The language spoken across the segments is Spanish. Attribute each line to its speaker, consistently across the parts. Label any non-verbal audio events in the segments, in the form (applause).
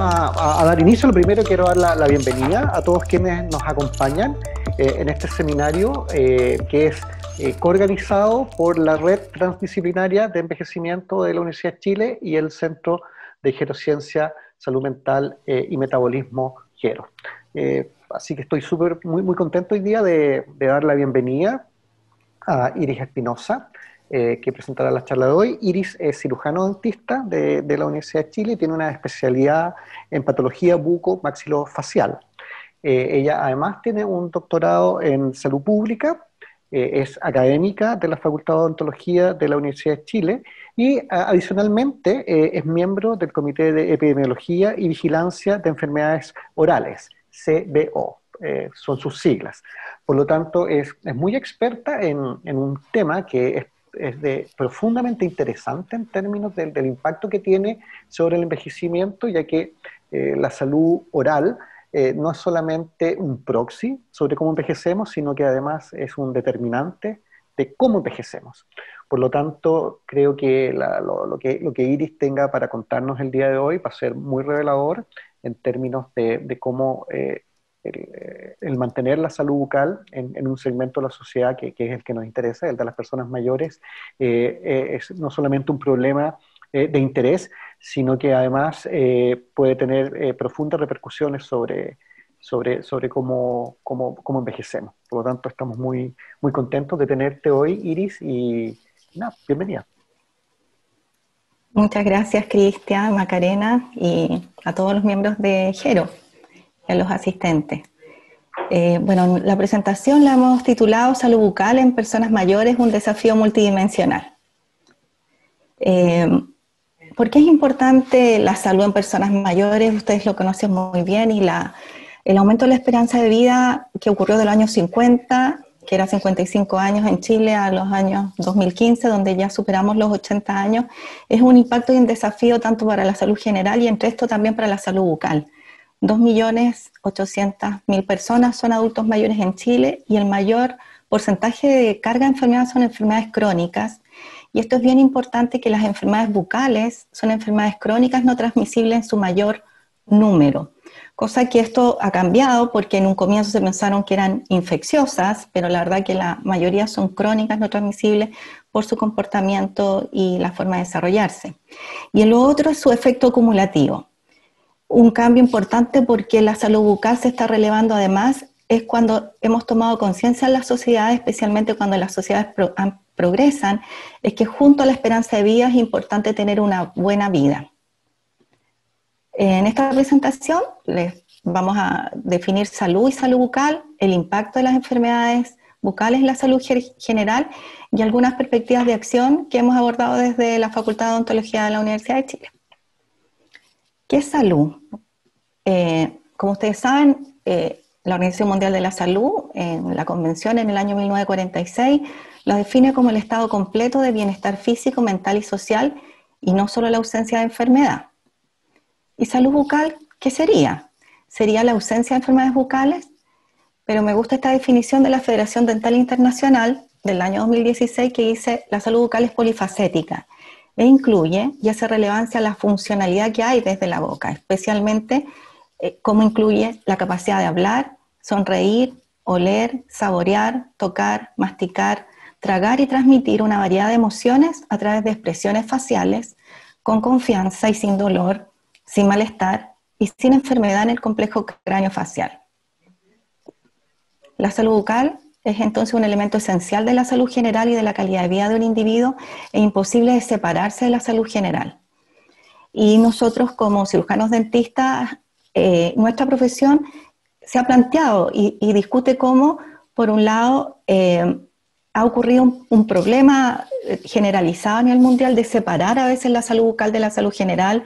Speaker 1: a, dar inicio. Lo primero quiero dar la, bienvenida a todos quienes nos acompañan eh, en este seminario eh, que es eh, coorganizado por la Red Transdisciplinaria de Envejecimiento de la Universidad de Chile y el Centro de Gerociencia, Salud Mental y Metabolismo Gero. así que estoy súper muy, muy contento hoy día de, de dar la bienvenida a Iris Espinosa, eh, que presentará la charla de hoy. Iris es cirujano dentista de, la Universidad de Chile y tiene una especialidad en patología buco-maxilofacial. Eh, ella además tiene un doctorado en salud pública, eh, es académica de la Facultad de Odontología de la Universidad de Chile y adicionalmente es miembro del Comité de Epidemiología y Vigilancia de Enfermedades Orales, CBO. son sus siglas. Por lo tanto, es, muy experta en, en, un tema que es es de, profundamente interesante en términos del, impacto que tiene sobre el envejecimiento, ya que eh, la salud oral eh, no es solamente un proxy sobre cómo envejecemos, sino que además es un determinante de cómo envejecemos. Por lo tanto, creo que, lo, que lo que Iris tenga para contarnos el día de hoy va a ser muy revelador en términos de, de cómo eh, el, mantener la salud bucal en, un segmento de la sociedad que, es el que nos interesa, el de las personas mayores, eh, eh, es no solamente un problema eh, de interés, sino que además puede tener profundas repercusiones sobre, sobre, sobre cómo, cómo, cómo, envejecemos. Por lo tanto, estamos muy, muy contentos de tenerte hoy, Iris, y nada, bienvenida.
Speaker 2: Muchas gracias, Cristian, Macarena y a todos los miembros de GERO a los asistentes. Eh, bueno, la presentación la hemos titulado Salud bucal en personas mayores, un desafío multidimensional. Eh, ¿Por qué es importante la salud en personas mayores? Ustedes lo conocen muy bien y la, el aumento de la esperanza de vida que ocurrió del año 50, que era 55 años en Chile, a los años 2015, donde ya superamos los 80 años, es un impacto y un desafío tanto para la salud general y entre esto también para la salud bucal. 2.800.000 personas son adultos mayores en Chile y el mayor porcentaje de carga de enfermedades son enfermedades crónicas. Y esto es bien importante que las enfermedades bucales son enfermedades crónicas no transmisibles en su mayor número. Cosa que esto ha cambiado porque en un comienzo se pensaron que eran infecciosas, pero la verdad que la mayoría son crónicas no transmisibles por su comportamiento y la forma de desarrollarse. Y lo otro es su efecto acumulativo un cambio importante porque la salud bucal se está relevando además es cuando hemos tomado conciencia en la sociedad, especialmente cuando las sociedades progresan, es que junto a la esperanza de vida es importante tener una buena vida. En esta presentación les vamos a definir salud y salud bucal, el impacto de las enfermedades bucales en la salud general y algunas perspectivas de acción que hemos abordado desde la Facultad de Odontología de la Universidad de Chile. ¿Qué es salud? Eh, como ustedes saben, eh, la Organización Mundial de la Salud, en la convención en el año 1946, la define como el estado completo de bienestar físico, mental y social, y no solo la ausencia de enfermedad. ¿Y salud bucal qué sería? Sería la ausencia de enfermedades bucales, pero me gusta esta definición de la Federación Dental Internacional del año 2016 que dice la salud bucal es polifacética e incluye y hace relevancia a la funcionalidad que hay desde la boca, especialmente eh, cómo incluye la capacidad de hablar, sonreír, oler, saborear, tocar, masticar, tragar y transmitir una variedad de emociones a través de expresiones faciales, con confianza y sin dolor, sin malestar y sin enfermedad en el complejo cráneo facial. La salud bucal es entonces un elemento esencial de la salud general y de la calidad de vida de un individuo e imposible de separarse de la salud general. Y nosotros como cirujanos dentistas, eh, nuestra profesión se ha planteado y, discute cómo, por un lado, eh, ha ocurrido un, problema generalizado a nivel mundial de separar a veces la salud bucal de la salud general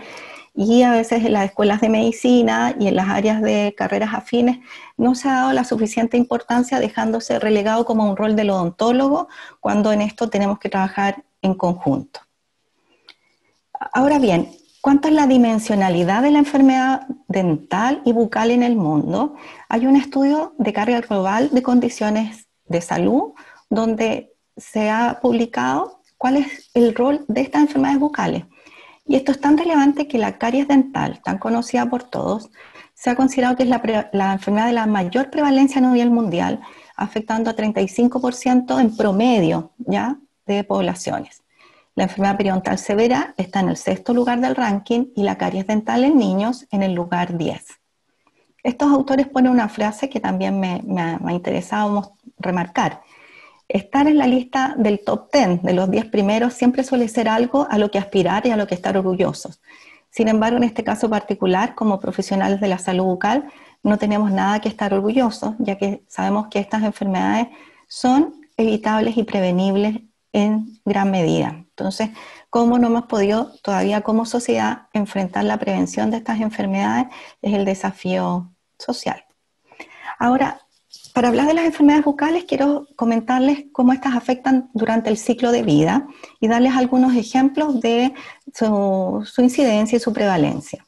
Speaker 2: y a veces en las escuelas de medicina y en las áreas de carreras afines no se ha dado la suficiente importancia dejándose relegado como un rol del odontólogo cuando en esto tenemos que trabajar en conjunto. Ahora bien, ¿cuánto es la dimensionalidad de la enfermedad dental y bucal en el mundo? Hay un estudio de carga global de condiciones de salud donde se ha publicado cuál es el rol de estas enfermedades bucales. Y esto es tan relevante que la caries dental, tan conocida por todos, se ha considerado que es la, la enfermedad de la mayor prevalencia a nivel mundial, afectando a 35% en promedio ¿ya? de poblaciones. La enfermedad periodontal severa está en el sexto lugar del ranking y la caries dental en niños en el lugar 10. Estos autores ponen una frase que también me, ha, interesado remarcar. Estar en la lista del top 10, de los 10 primeros, siempre suele ser algo a lo que aspirar y a lo que estar orgullosos. Sin embargo, en este caso particular, como profesionales de la salud bucal, no tenemos nada que estar orgullosos, ya que sabemos que estas enfermedades son evitables y prevenibles en gran medida. Entonces, ¿cómo no hemos podido todavía como sociedad enfrentar la prevención de estas enfermedades? Es el desafío social. Ahora, para hablar de las enfermedades bucales, quiero comentarles cómo estas afectan durante el ciclo de vida y darles algunos ejemplos de su, su incidencia y su prevalencia.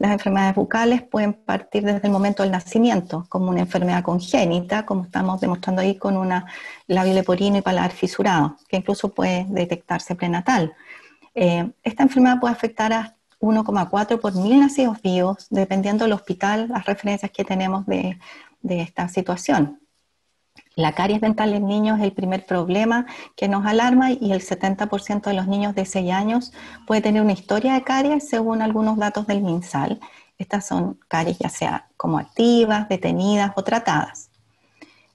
Speaker 2: Las enfermedades bucales pueden partir desde el momento del nacimiento, como una enfermedad congénita, como estamos demostrando ahí con una labio leporino y paladar fisurado, que incluso puede detectarse prenatal. Eh, esta enfermedad puede afectar a 1,4 por mil nacidos vivos, dependiendo del hospital, las referencias que tenemos de esta situación. La caries dental en niños es el primer problema que nos alarma y el 70% de los niños de 6 años puede tener una historia de caries según algunos datos del MinSal. Estas son caries ya sea como activas, detenidas o tratadas.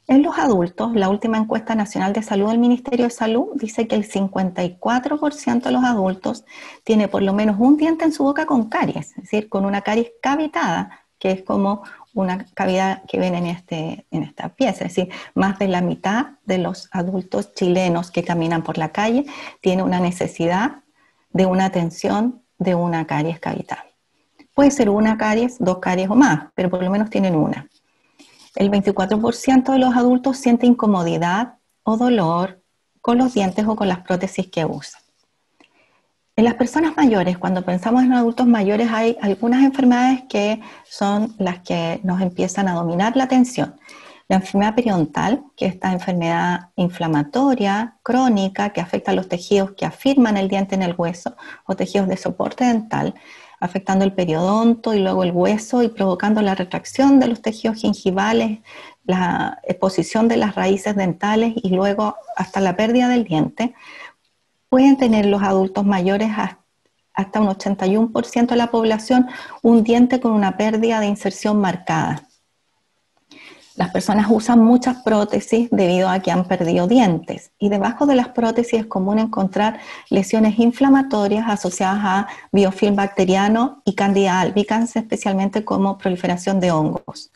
Speaker 2: En los adultos, la última encuesta nacional de salud del Ministerio de Salud dice que el 54% de los adultos tiene por lo menos un diente en su boca con caries, es decir, con una caries cavitada, que es como una cavidad que ven en, este, en esta pieza. Es decir, más de la mitad de los adultos chilenos que caminan por la calle tiene una necesidad de una atención de una caries cavital. Puede ser una caries, dos caries o más, pero por lo menos tienen una. El 24% de los adultos siente incomodidad o dolor con los dientes o con las prótesis que usan. En las personas mayores, cuando pensamos en adultos mayores, hay algunas enfermedades que son las que nos empiezan a dominar la atención. La enfermedad periodontal, que es esta enfermedad inflamatoria crónica que afecta a los tejidos que afirman el diente en el hueso o tejidos de soporte dental, afectando el periodonto y luego el hueso y provocando la retracción de los tejidos gingivales, la exposición de las raíces dentales y luego hasta la pérdida del diente pueden tener los adultos mayores hasta un 81% de la población un diente con una pérdida de inserción marcada. Las personas usan muchas prótesis debido a que han perdido dientes y debajo de las prótesis es común encontrar lesiones inflamatorias asociadas a biofilm bacteriano y candida albicans, especialmente como proliferación de hongos.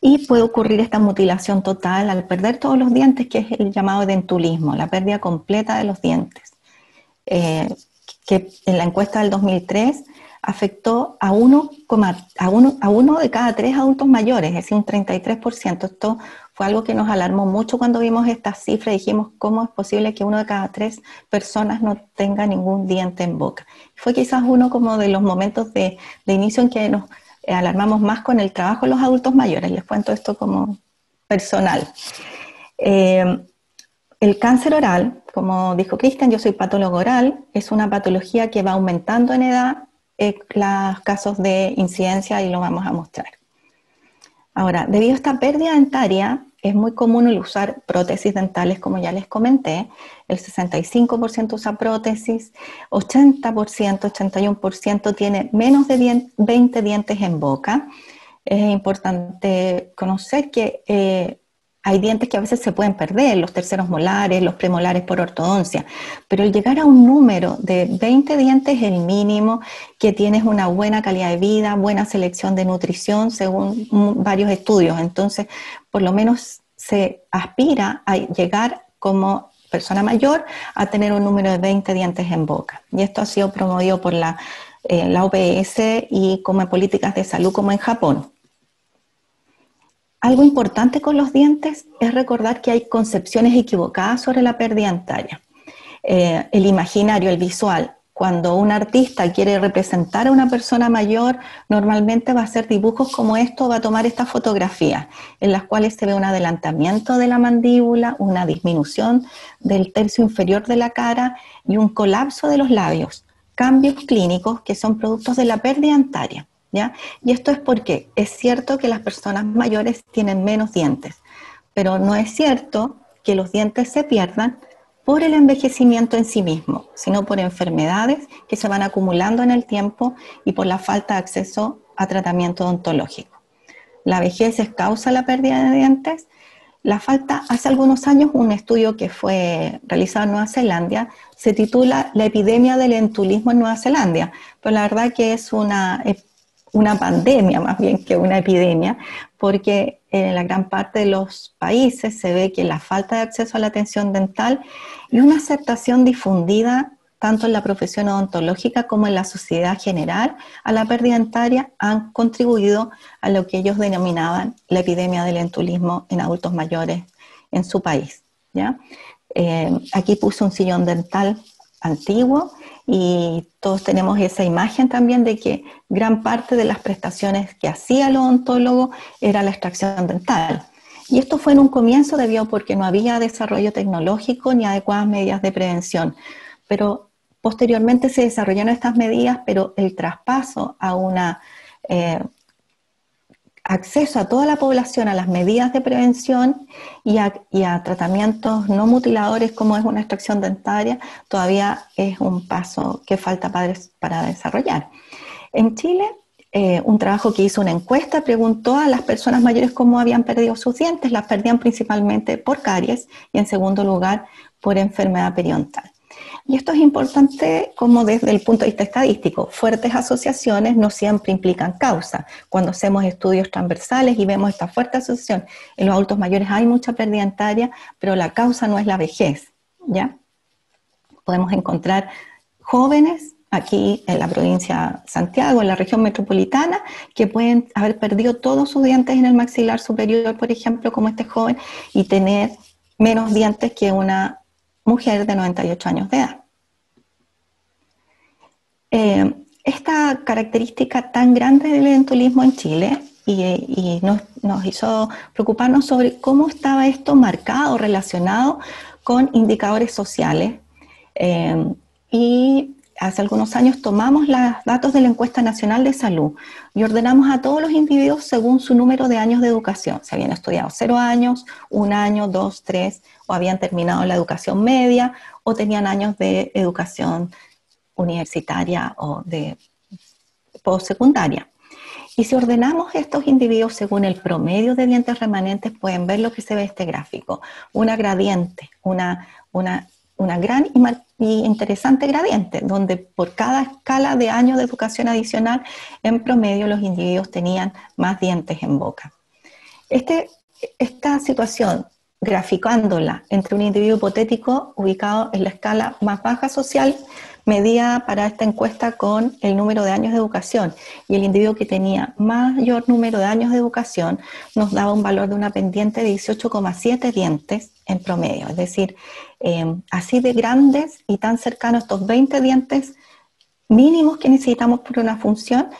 Speaker 2: Y puede ocurrir esta mutilación total al perder todos los dientes, que es el llamado dentulismo, la pérdida completa de los dientes. Eh, que en la encuesta del 2003 afectó a uno, a, uno, a uno de cada tres adultos mayores, es decir, un 33%. Esto fue algo que nos alarmó mucho cuando vimos esta cifra y dijimos, ¿cómo es posible que uno de cada tres personas no tenga ningún diente en boca? Fue quizás uno como de los momentos de, inicio en que nos alarmamos más con el trabajo de los adultos mayores. Les cuento esto como personal. Eh, el cáncer oral, como dijo Cristian, yo soy patólogo oral, es una patología que va aumentando en edad eh, los casos de incidencia y lo vamos a mostrar. Ahora, debido a esta pérdida dentaria, es muy común el usar prótesis dentales, como ya les comenté. El 65% usa prótesis, 80%, 81% tiene menos de 20 dientes en boca. Es importante conocer que eh, hay dientes que a veces se pueden perder, los terceros molares, los premolares por ortodoncia, pero el llegar a un número de 20 dientes es el mínimo, que tienes una buena calidad de vida, buena selección de nutrición según varios estudios. Entonces, por lo menos se aspira a llegar como persona mayor a tener un número de 20 dientes en boca. Y esto ha sido promovido por la, eh, la OPS y como políticas de salud como en Japón. Algo importante con los dientes es recordar que hay concepciones equivocadas sobre la pérdida dentaria. Eh, el imaginario, el visual, cuando un artista quiere representar a una persona mayor, normalmente va a hacer dibujos como esto, va a tomar estas fotografías, en las cuales se ve un adelantamiento de la mandíbula, una disminución del tercio inferior de la cara y un colapso de los labios cambios clínicos que son productos de la pérdida dentaria. Y esto es porque es cierto que las personas mayores tienen menos dientes, pero no es cierto que los dientes se pierdan por el envejecimiento en sí mismo, sino por enfermedades que se van acumulando en el tiempo y por la falta de acceso a tratamiento odontológico. La vejez es causa la pérdida de dientes. La falta, hace algunos años, un estudio que fue realizado en Nueva Zelanda se titula La epidemia del entulismo en Nueva Zelanda, pero la verdad que es una una pandemia más bien que una epidemia, porque en la gran parte de los países se ve que la falta de acceso a la atención dental y una aceptación difundida tanto en la profesión odontológica como en la sociedad general a la pérdida dentaria han contribuido a lo que ellos denominaban la epidemia del entulismo en adultos mayores en su país. ¿ya? Eh, aquí puse un sillón dental antiguo y todos tenemos esa imagen también de que gran parte de las prestaciones que hacía el odontólogo era la extracción dental. Y esto fue en un comienzo debido porque no había desarrollo tecnológico ni adecuadas medidas de prevención. Pero posteriormente se desarrollaron estas medidas, pero el traspaso a una eh, acceso a toda la población a las medidas de prevención y a, tratamientos no mutiladores como es una extracción dentaria, todavía es un paso que falta para, desarrollar. En Chile, eh, un trabajo que hizo una encuesta preguntó a las personas mayores cómo habían perdido sus dientes. Las perdían principalmente por caries y en segundo lugar por enfermedad periodontal. Y esto es importante como desde el punto de vista estadístico. Fuertes asociaciones no siempre implican causa. Cuando hacemos estudios transversales y vemos esta fuerte asociación, en los adultos mayores hay mucha pérdida dentaria, pero la causa no es la vejez, ¿ya? Podemos encontrar jóvenes aquí en la provincia de Santiago, en la región metropolitana, que pueden haber perdido todos sus dientes en el maxilar superior, por ejemplo, como este joven, y tener menos dientes que una mujer de 98 años de edad. Eh, esta característica tan grande del eventualismo en Chile y, nos, hizo preocuparnos sobre cómo estaba esto marcado, relacionado con indicadores sociales. Eh, y hace algunos años tomamos los datos de la encuesta nacional de salud y ordenamos a todos los individuos según su número de años de educación. Se habían estudiado cero años, un año, dos, tres, o habían terminado la educación media, o tenían años de educación universitaria o de postsecundaria. Y si ordenamos estos individuos según el promedio de dientes remanentes, pueden ver lo que se ve en este gráfico, una gradiente, una, una una gran y, interesante gradiente, donde por cada escala de años de educación adicional, en promedio los individuos tenían más dientes en boca. Este, esta situación, graficándola entre un individuo hipotético ubicado en la escala más baja social, medía para esta encuesta con el número de años de educación y el individuo que tenía mayor número de años de educación nos daba un valor de una pendiente de 18,7 dientes en promedio, es decir, eh, así de grandes y tan cercanos estos 20 dientes mínimos que necesitamos por una función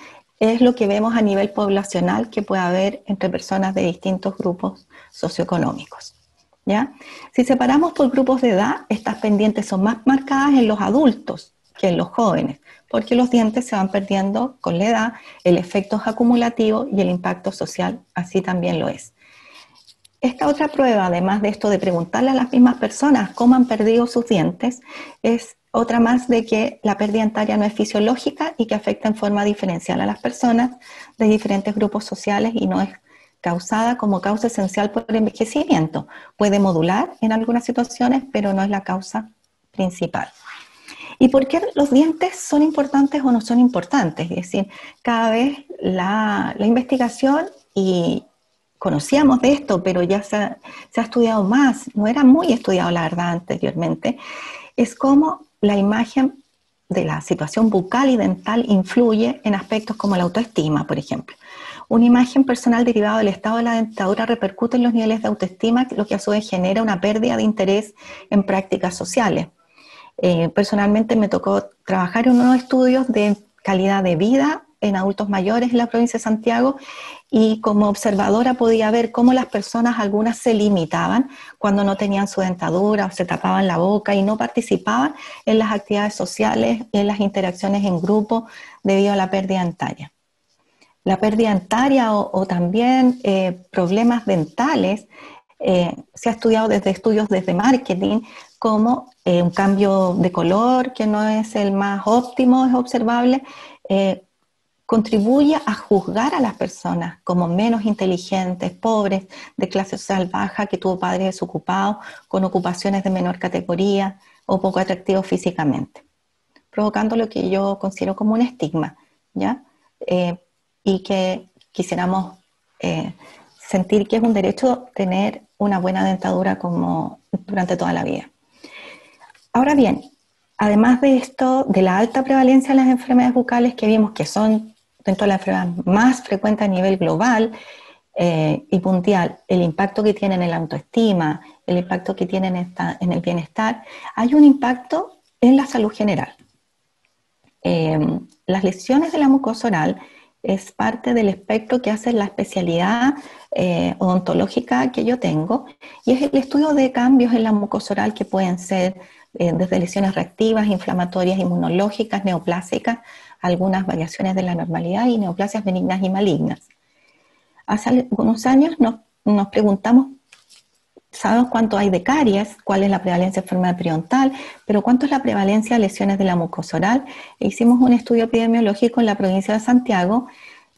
Speaker 2: es lo que vemos a nivel poblacional que puede haber entre personas de distintos grupos socioeconómicos. ¿ya? Si separamos por grupos de edad, estas pendientes son más marcadas en los adultos que en los jóvenes, porque los dientes se van perdiendo con la edad, el efecto es acumulativo y el impacto social así también lo es. Esta otra prueba, además de esto de preguntarle a las mismas personas cómo han perdido sus dientes, es otra más de que la pérdida dentaria no es fisiológica y que afecta en forma diferencial a las personas de diferentes grupos sociales y no es causada como causa esencial por el envejecimiento. Puede modular en algunas situaciones, pero no es la causa principal. ¿Y por qué los dientes son importantes o no son importantes? Es decir, cada vez la, investigación y, conocíamos de esto, pero ya se ha, estudiado más, no era muy estudiado la verdad anteriormente, es cómo la imagen de la situación bucal y dental influye en aspectos como la autoestima, por ejemplo. Una imagen personal derivada del estado de la dentadura repercute en los niveles de autoestima, lo que a su vez genera una pérdida de interés en prácticas sociales. Eh, personalmente me tocó trabajar en unos estudios de calidad de vida en adultos mayores en la provincia de Santiago y como observadora podía ver cómo las personas, algunas se limitaban cuando no tenían su dentadura o se tapaban la boca y no participaban en las actividades sociales, en las interacciones en grupo debido a la pérdida dentaria. La pérdida dentaria o, también eh, problemas dentales eh, se ha estudiado desde estudios desde marketing como eh, un cambio de color que no es el más óptimo, es observable, contribuye a juzgar a las personas como menos inteligentes, pobres, de clase social baja, que tuvo padres desocupados, con ocupaciones de menor categoría o poco atractivos físicamente, provocando lo que yo considero como un estigma, ¿ya? Eh, y que quisiéramos eh, sentir que es un derecho tener una buena dentadura como durante toda la vida. Ahora bien, además de esto, de la alta prevalencia de las enfermedades bucales que vimos que son dentro de la enfermedad más frecuente a nivel global eh, y mundial, el impacto que tienen en la autoestima, el impacto que tienen en, el bienestar, hay un impacto en la salud general. Em, las lesiones de la mucosa oral es parte del espectro que hace la especialidad eh, odontológica que yo tengo y es el estudio de cambios en la mucosa oral que pueden ser eh, desde lesiones reactivas, inflamatorias, inmunológicas, neoplásicas, algunas variaciones de la normalidad y neoplasias benignas y malignas. Hace algunos años nos, preguntamos, sabemos cuánto hay de caries, cuál es la prevalencia de enfermedad periodontal, pero cuánto es la prevalencia de lesiones de la mucosa oral. E hicimos un estudio epidemiológico en la provincia de Santiago,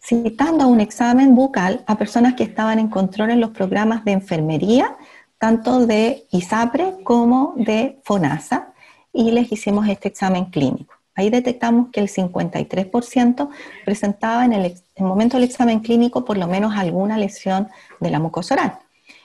Speaker 2: citando un examen bucal a personas que estaban en control en los programas de enfermería, tanto de ISAPRE como de FONASA, y les hicimos este examen clínico. Ahí detectamos que el 53% presentaba en el, momento del examen clínico por lo menos alguna lesión de la mucosa oral.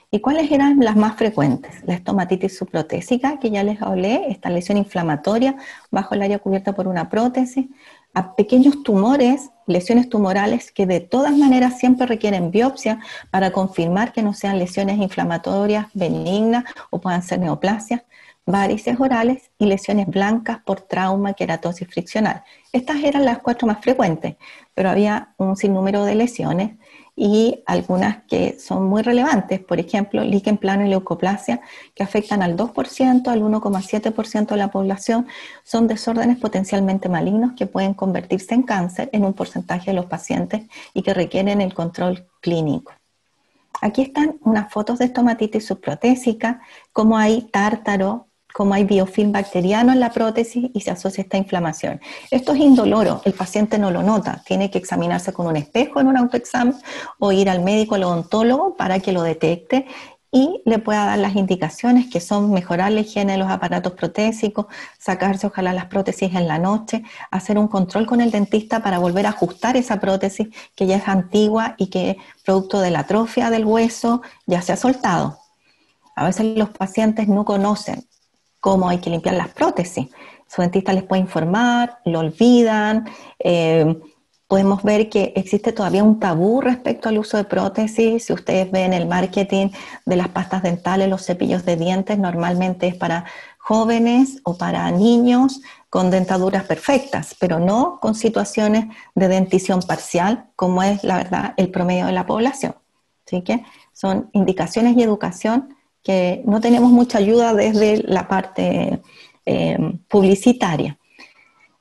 Speaker 2: ¿Y cuáles eran las más frecuentes? La estomatitis subprotésica, que ya les hablé, esta lesión inflamatoria bajo el área cubierta por una prótesis, a pequeños tumores, lesiones tumorales que de todas maneras siempre requieren biopsia para confirmar que no sean lesiones inflamatorias benignas o puedan ser neoplasias, varices orales y lesiones blancas por trauma, queratosis friccional. Estas eran las cuatro más frecuentes, pero había un sinnúmero de lesiones y algunas que son muy relevantes, por ejemplo, líquen plano y leucoplasia, que afectan al 2%, al 1,7% de la población, son desórdenes potencialmente malignos que pueden convertirse en cáncer en un porcentaje de los pacientes y que requieren el control clínico. Aquí están unas fotos de estomatitis subprotésica, como hay tártaro, como hay biofilm bacteriano en la prótesis y se asocia esta inflamación. Esto es indoloro, el paciente no lo nota, tiene que examinarse con un espejo en un autoexamen o ir al médico, al odontólogo para que lo detecte y le pueda dar las indicaciones que son mejorar la higiene de los aparatos protésicos, sacarse ojalá las prótesis en la noche, hacer un control con el dentista para volver a ajustar esa prótesis que ya es antigua y que producto de la atrofia del hueso ya se ha soltado. A veces los pacientes no conocen cómo hay que limpiar las prótesis. Su dentista les puede informar, lo olvidan. Eh, podemos ver que existe todavía un tabú respecto al uso de prótesis. Si ustedes ven el marketing de las pastas dentales, los cepillos de dientes, normalmente es para jóvenes o para niños con dentaduras perfectas, pero no con situaciones de dentición parcial, como es la verdad el promedio de la población. Así que son indicaciones y educación que no tenemos mucha ayuda desde la parte eh, publicitaria.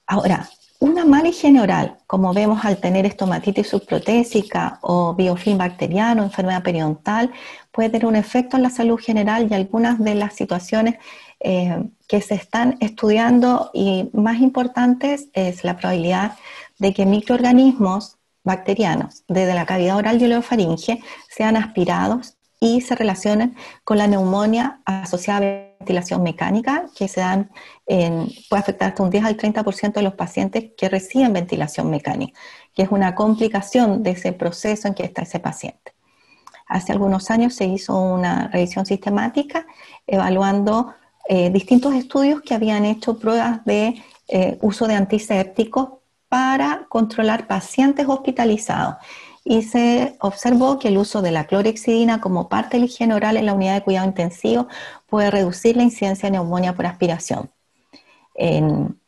Speaker 2: Ahora, una mala higiene oral, como vemos al tener estomatitis subprotésica o biofilm bacteriano, enfermedad periodontal, puede tener un efecto en la salud general y algunas de las situaciones eh, que se están estudiando y más importantes es la probabilidad de que microorganismos bacterianos desde la cavidad oral y oreofaringe sean aspirados y se relacionan con la neumonía asociada a ventilación mecánica, que se dan puede afectar hasta un 10 al 30% de los pacientes que reciben ventilación mecánica, que es una complicación de ese proceso en que está ese paciente. Hace algunos años se hizo una revisión sistemática evaluando eh, distintos estudios que habían hecho pruebas de eh, uso de antisépticos para controlar pacientes hospitalizados y se observó que el uso de la clorexidina como parte de la higiene oral en la unidad de cuidado intensivo puede reducir la incidencia de neumonía por aspiración. En,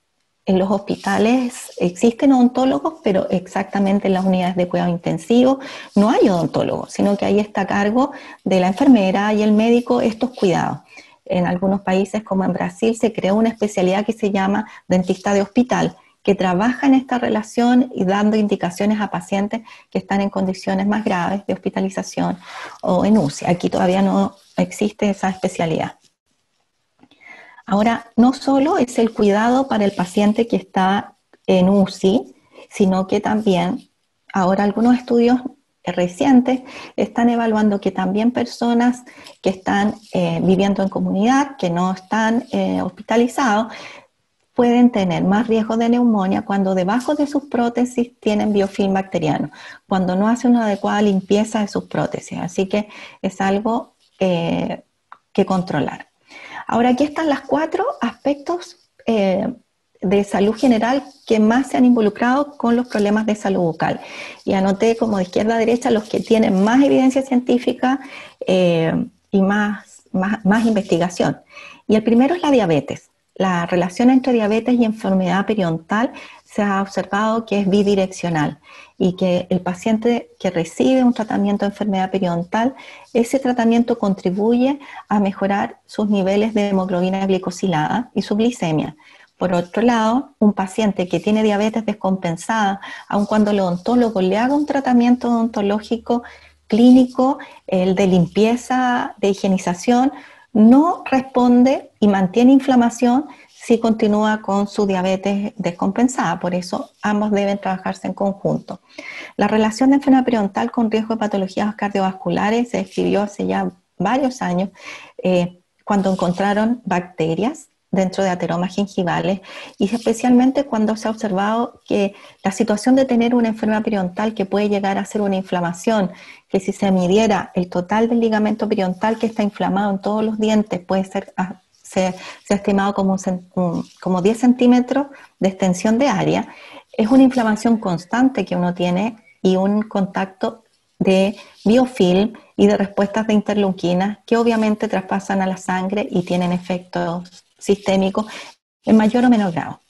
Speaker 2: en los hospitales existen odontólogos, pero exactamente en las unidades de cuidado intensivo no hay odontólogos, sino que ahí está a cargo de la enfermera y el médico estos cuidados. En algunos países, como en Brasil, se creó una especialidad que se llama dentista de hospital, que trabaja en esta relación y dando indicaciones a pacientes que están en condiciones más graves de hospitalización o en UCI. Aquí todavía no existe esa especialidad. Ahora, no solo es el cuidado para el paciente que está en UCI, sino que también ahora algunos estudios recientes están evaluando que también personas que están eh, viviendo en comunidad, que no están eh, hospitalizados, pueden tener más riesgo de neumonía cuando debajo de sus prótesis tienen biofilm bacteriano, cuando no hacen una adecuada limpieza de sus prótesis. Así que es algo eh, que controlar. Ahora, aquí están los cuatro aspectos eh, de salud general que más se han involucrado con los problemas de salud bucal. Y anoté como de izquierda a derecha los que tienen más evidencia científica eh, y más, más investigación. Y el primero es la diabetes. La relación entre diabetes y enfermedad periodontal se ha observado que es bidireccional y que el paciente que recibe un tratamiento de enfermedad periodontal, ese tratamiento contribuye a mejorar sus niveles de hemoglobina glicosilada y su glicemia. Por otro lado, un paciente que tiene diabetes descompensada, aun cuando el odontólogo le haga un tratamiento odontológico clínico, el de limpieza, de higienización, no responde y mantiene inflamación si continúa con su diabetes descompensada. Por eso ambos deben trabajarse en conjunto. La relación de enfermedad periodontal con riesgo de patologías cardiovasculares se describió hace ya varios años eh, cuando encontraron bacterias dentro de ateromas gingivales y especialmente cuando se ha observado que la situación de tener una enfermedad periodontal que puede llegar a ser una inflamación, que si se midiera el total del ligamento periodontal que está inflamado en todos los dientes puede ser se, ha estimado como, como 10 centímetros de extensión de área, es una inflamación constante que uno tiene y un contacto de biofilm y de respuestas de interleuquinas que obviamente traspasan a la sangre y tienen efectos sistémicos en mayor o menor grado.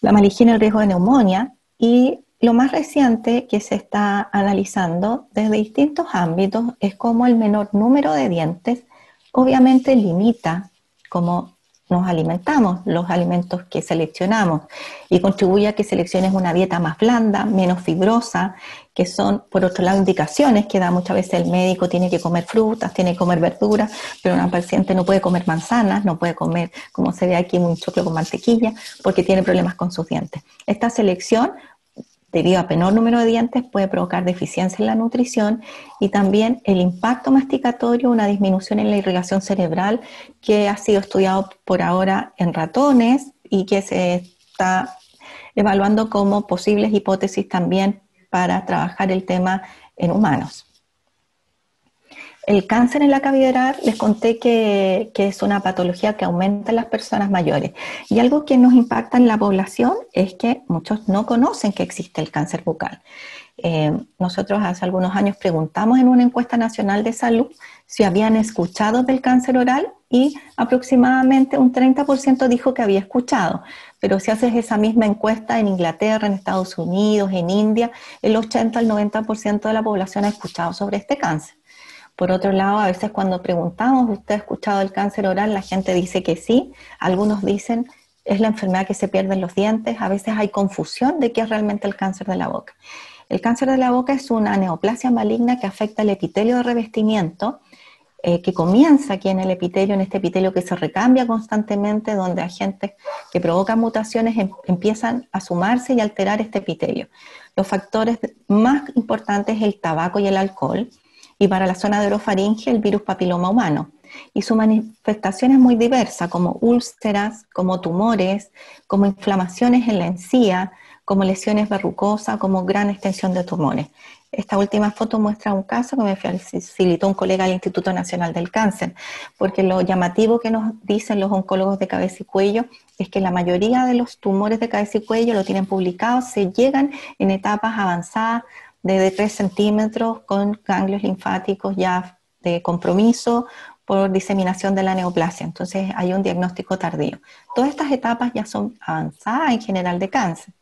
Speaker 2: La maligina el riesgo de neumonía y lo más reciente que se está analizando desde distintos ámbitos es cómo el menor número de dientes obviamente limita cómo nos alimentamos, los alimentos que seleccionamos y contribuye a que selecciones una dieta más blanda, menos fibrosa, que son, por otro lado, indicaciones que da muchas veces el médico, tiene que comer frutas, tiene que comer verduras, pero una paciente no puede comer manzanas, no puede comer, como se ve aquí, un choclo con mantequilla, porque tiene problemas con sus dientes. Esta selección debido a menor número de dientes, puede provocar deficiencia en la nutrición y también el impacto masticatorio, una disminución en la irrigación cerebral que ha sido estudiado por ahora en ratones y que se está evaluando como posibles hipótesis también para trabajar el tema en humanos. El cáncer en la cavidad oral les conté que, es una patología que aumenta en las personas mayores. Y algo que nos impacta en la población es que muchos no conocen que existe el cáncer bucal. Eh, nosotros hace algunos años preguntamos en una encuesta nacional de salud si habían escuchado del cáncer oral y aproximadamente un 30% dijo que había escuchado. Pero si haces esa misma encuesta en Inglaterra, en Estados Unidos, en India, el 80 al 90% de la población ha escuchado sobre este cáncer. Por otro lado, a veces cuando preguntamos, ¿usted ha escuchado el cáncer oral? La gente dice que sí. Algunos dicen, es la enfermedad que se pierden los dientes. A veces hay confusión de qué es realmente el cáncer de la boca. El cáncer de la boca es una neoplasia maligna que afecta el epitelio de revestimiento, eh, que comienza aquí en el epitelio, en este epitelio que se recambia constantemente, donde agentes que provocan mutaciones em, empiezan a sumarse y alterar este epitelio. Los factores más importantes es el tabaco y el alcohol y para la zona de orofaringe el virus papiloma humano. Y su manifestación es muy diversa, como úlceras, como tumores, como inflamaciones en la encía, como lesiones verrucosas, como gran extensión de tumores. Esta última foto muestra un caso que me facilitó un colega del Instituto Nacional del Cáncer, porque lo llamativo que nos dicen los oncólogos de cabeza y cuello es que la mayoría de los tumores de cabeza y cuello lo tienen publicado, se llegan en etapas avanzadas de 3 centímetros con ganglios linfáticos ya de compromiso por diseminación de la neoplasia. Entonces hay un diagnóstico tardío. Todas estas etapas ya son avanzadas en general de cáncer.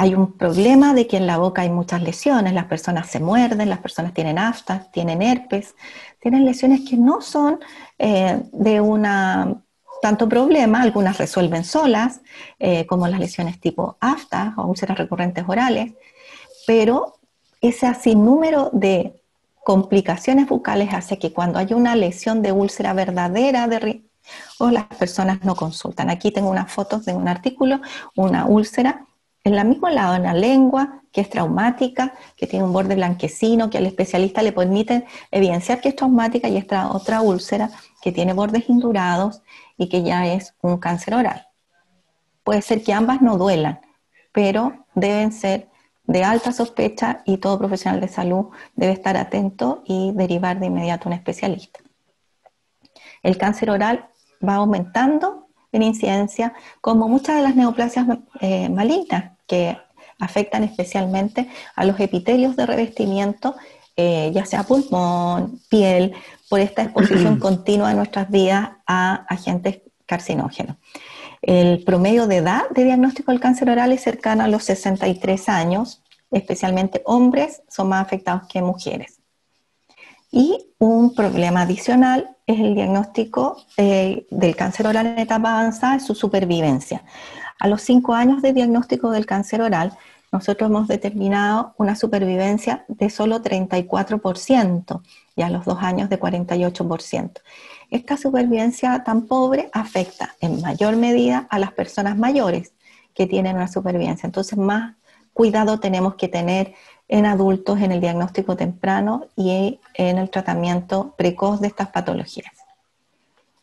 Speaker 2: Hay un problema de que en la boca hay muchas lesiones, las personas se muerden, las personas tienen aftas, tienen herpes, tienen lesiones que no son eh, de una tanto problema, algunas resuelven solas, eh, como las lesiones tipo aftas o úlceras recurrentes orales, pero ese número de complicaciones bucales hace que cuando hay una lesión de úlcera verdadera de o las personas no consultan. Aquí tengo unas fotos de un artículo, una úlcera en la mismo lado, en la lengua, que es traumática, que tiene un borde blanquecino, que al especialista le permite evidenciar que es traumática y esta otra úlcera que tiene bordes indurados y que ya es un cáncer oral. Puede ser que ambas no duelan, pero deben ser de alta sospecha y todo profesional de salud debe estar atento y derivar de inmediato a un especialista. El cáncer oral va aumentando en incidencia, como muchas de las neoplasias eh, malignas que afectan especialmente a los epitelios de revestimiento, eh, ya sea pulmón, piel, por esta exposición (clears throat) continua de nuestras vidas a agentes carcinógenos. El promedio de edad de diagnóstico del cáncer oral es cercano a los 63 años, especialmente hombres son más afectados que mujeres. Y un problema adicional es el diagnóstico eh, del cáncer oral en etapa avanzada y su supervivencia. A los 5 años de diagnóstico del cáncer oral, nosotros hemos determinado una supervivencia de solo 34% y a los 2 años de 48%. Esta supervivencia tan pobre afecta en mayor medida a las personas mayores que tienen una supervivencia. Entonces, más cuidado tenemos que tener en adultos en el diagnóstico temprano y en el tratamiento precoz de estas patologías.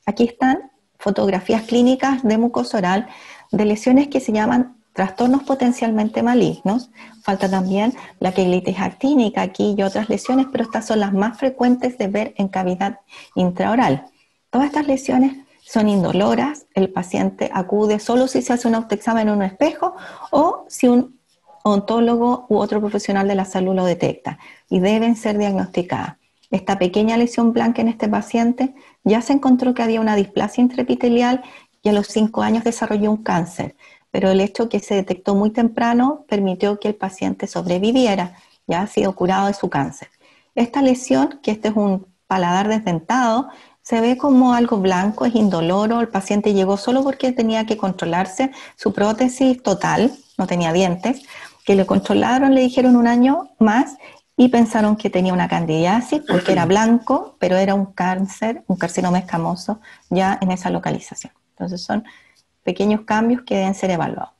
Speaker 2: Aquí están fotografías clínicas de mucosa oral de lesiones que se llaman trastornos potencialmente malignos. Falta también la queglitis actínica aquí y otras lesiones, pero estas son las más frecuentes de ver en cavidad intraoral. Todas estas lesiones son indoloras, el paciente acude solo si se hace un autoexamen en un espejo o si un ontólogo u otro profesional de la salud lo detecta y deben ser diagnosticadas. Esta pequeña lesión blanca en este paciente ya se encontró que había una displasia intraepitelial y a los cinco años desarrolló un cáncer, pero el hecho que se detectó muy temprano permitió que el paciente sobreviviera, ya ha sido curado de su cáncer. Esta lesión, que este es un paladar desdentado, se ve como algo blanco, es indoloro, el paciente llegó solo porque tenía que controlarse su prótesis total, no tenía dientes, que le controlaron, le dijeron un año más y pensaron que tenía una candidiasis porque era blanco, pero era un cáncer, un carcinoma escamoso ya en esa localización. Entonces son pequeños cambios que deben ser evaluados.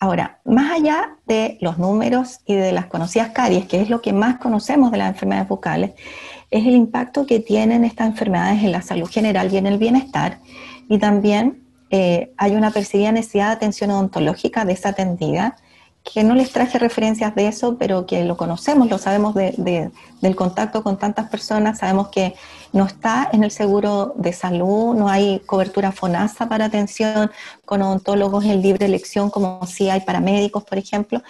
Speaker 2: Ahora, más allá de los números y de las conocidas caries, que es lo que más conocemos de las enfermedades bucales, es el impacto que tienen estas enfermedades en la salud general y en el bienestar. Y también eh, hay una percibida necesidad de atención odontológica desatendida que no les traje referencias de eso, pero que lo conocemos, lo sabemos de, del contacto con tantas personas, sabemos que no está en el seguro de salud, no hay cobertura FONASA para atención con odontólogos en libre elección, como sí hay para médicos, por ejemplo.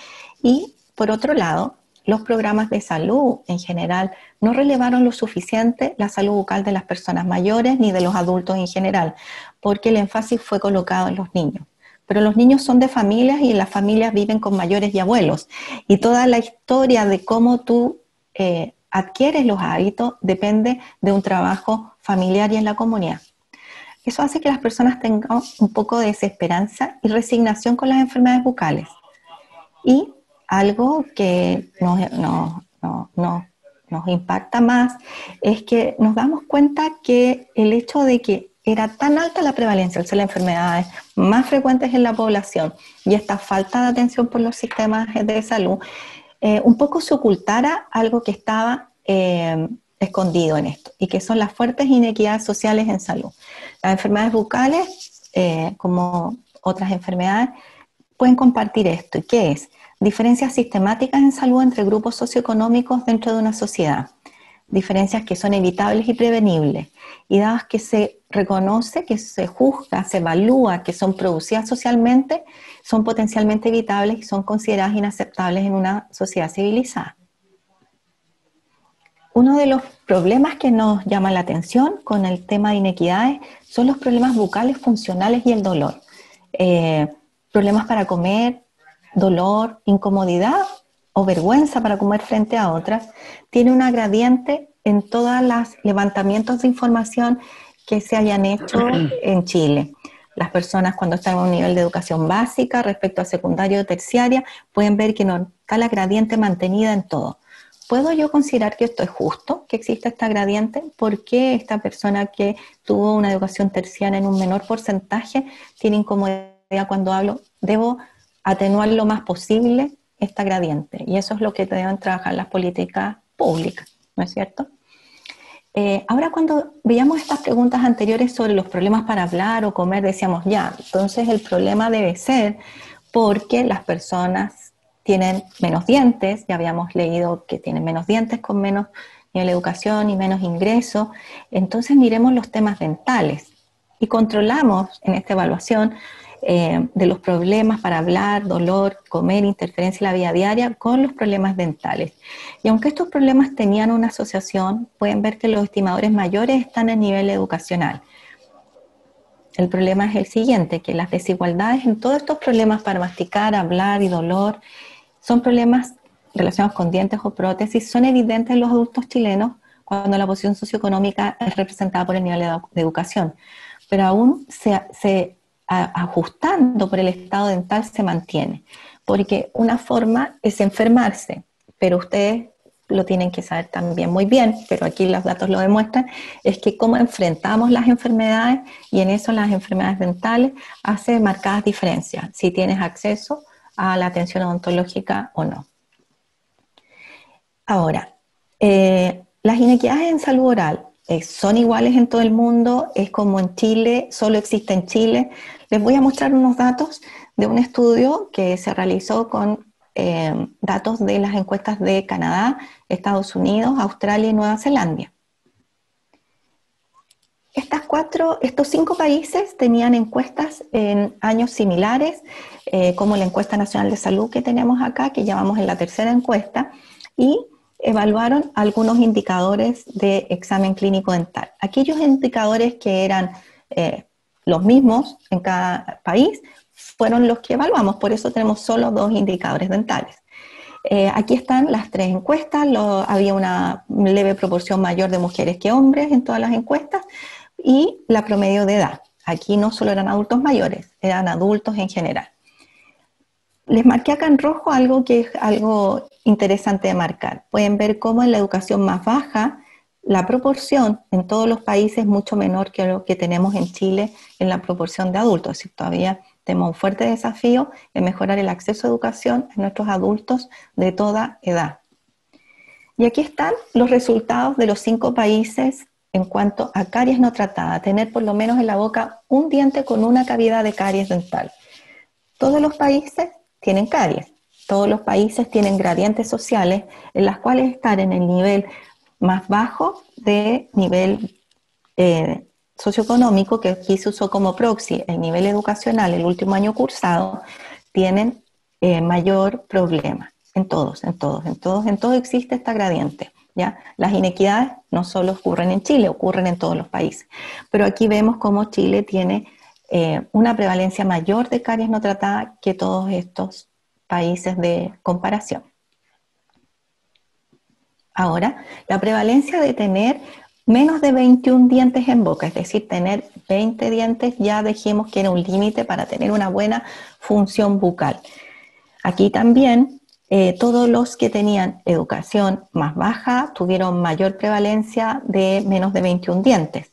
Speaker 2: Y por otro lado, los programas de salud en general no relevaron lo suficiente la salud bucal de las personas mayores ni de los adultos en general, porque el énfasis fue colocado en los niños pero los niños son de familias y las familias viven con mayores y abuelos. Y toda la historia de cómo tú eh, adquieres los hábitos depende de un trabajo familiar y en la comunidad. Eso hace que las personas tengan un poco de desesperanza y resignación con las enfermedades bucales. Y algo que nos, impacta más es que nos damos cuenta que el hecho de que era tan alta la prevalencia de las enfermedades más frecuentes en la población y esta falta de atención por los sistemas de salud, eh, un poco se ocultara algo que estaba eh, escondido en esto y que son las fuertes inequidades sociales en salud. Las enfermedades bucales, eh, como otras enfermedades, pueden compartir esto. ¿Y qué es? Diferencias sistemáticas en salud entre grupos socioeconómicos dentro de una sociedad diferencias que son evitables y prevenibles, y dadas que se reconoce, que se juzga, se evalúa, que son producidas socialmente, son potencialmente evitables y son consideradas inaceptables en una sociedad civilizada. uno de los problemas que nos llama la atención con el tema de inequidades son los problemas bucales funcionales y el dolor. Eh, problemas para comer, dolor, incomodidad o vergüenza para comer frente a otras, tiene una gradiente en todos los levantamientos de información que se hayan hecho (clears throat) en Chile. Las personas cuando están en un nivel de educación básica respecto a secundario o terciaria pueden ver que no está la gradiente mantenida en todo. ¿Puedo yo considerar que esto es justo, que exista esta gradiente? ¿Por qué esta persona que tuvo una educación terciaria en un menor porcentaje tiene incomodidad cuando hablo? Debo atenuar lo más posible esta gradiente. Y eso es lo que deben trabajar las políticas públicas, ¿no es cierto? Eh, ahora cuando veíamos estas preguntas anteriores sobre los problemas para hablar o comer, decíamos, ya, entonces el problema debe ser porque las personas tienen menos dientes, ya habíamos leído que tienen menos dientes con menos nivel de educación y menos ingreso. Entonces miremos los temas dentales y controlamos en esta evaluación eh, de los problemas para hablar, dolor, comer, interferencia en la vida diaria con los problemas dentales. Y aunque estos problemas tenían una asociación, pueden ver que los estimadores mayores están en nivel educacional. El problema es el siguiente, que las desigualdades en todos estos problemas para masticar, hablar y dolor son problemas relacionados con dientes o prótesis, son evidentes en los adultos chilenos cuando la posición socioeconómica es representada por el nivel de, educación, pero aún se, ajustando por el estado dental se mantiene, porque una forma es enfermarse, pero ustedes lo tienen que saber también muy bien, pero aquí los datos lo demuestran, es que cómo enfrentamos las enfermedades y en eso las enfermedades dentales hace marcadas diferencias, si tienes acceso a la atención odontológica o no. Ahora, eh, las inequidades en salud oral eh, son iguales en todo el mundo, es como en Chile, solo existe en Chile. Les voy a mostrar unos datos de un estudio que se realizó con eh, datos de las encuestas de Canadá, Estados Unidos, Australia y Nueva Zelanda. Estas cuatro, estos cinco países tenían encuestas en años similares, eh, como la encuesta nacional de salud que tenemos acá, que llamamos en la tercera encuesta, y evaluaron algunos indicadores de examen clínico dental. Aquellos indicadores que eran eh, los mismos en cada país fueron los que evaluamos, por eso tenemos solo dos indicadores dentales. Eh, aquí están las tres encuestas, había una leve proporción mayor de mujeres que hombres en todas las encuestas, y la promedio de edad. Aquí no solo eran adultos mayores, eran adultos en general. Les marqué acá en rojo algo que es algo interesante de marcar. Pueden ver cómo en la educación más baja la proporción en todos los países es mucho menor que lo que tenemos en Chile en la proporción de adultos. Es decir, todavía tenemos un fuerte desafío en mejorar el acceso a educación en nuestros adultos de toda edad. Y aquí están los resultados de los cinco países en cuanto a caries no tratada, tener por lo menos en la boca un diente con una cavidad de caries dental. Todos los países tienen caries, todos los países tienen gradientes sociales en las cuales están en el nivel más bajo de nivel eh, socioeconómico, que aquí se usó como proxy, el nivel educacional, el último año cursado, tienen eh, mayor problema. En todos, en todos, en todos, en todo existe esta gradiente. Las inequidades no solo ocurren en Chile, ocurren en todos los países. Pero aquí vemos cómo Chile tiene eh, una prevalencia mayor de caries no tratadas que todos estos países de comparación. Ahora, la prevalencia de tener menos de 21 dientes en boca, es decir, tener 20 dientes, ya dijimos que era un límite para tener una buena función bucal. Aquí también eh, todos los que tenían educación más baja tuvieron mayor prevalencia de menos de 21 dientes,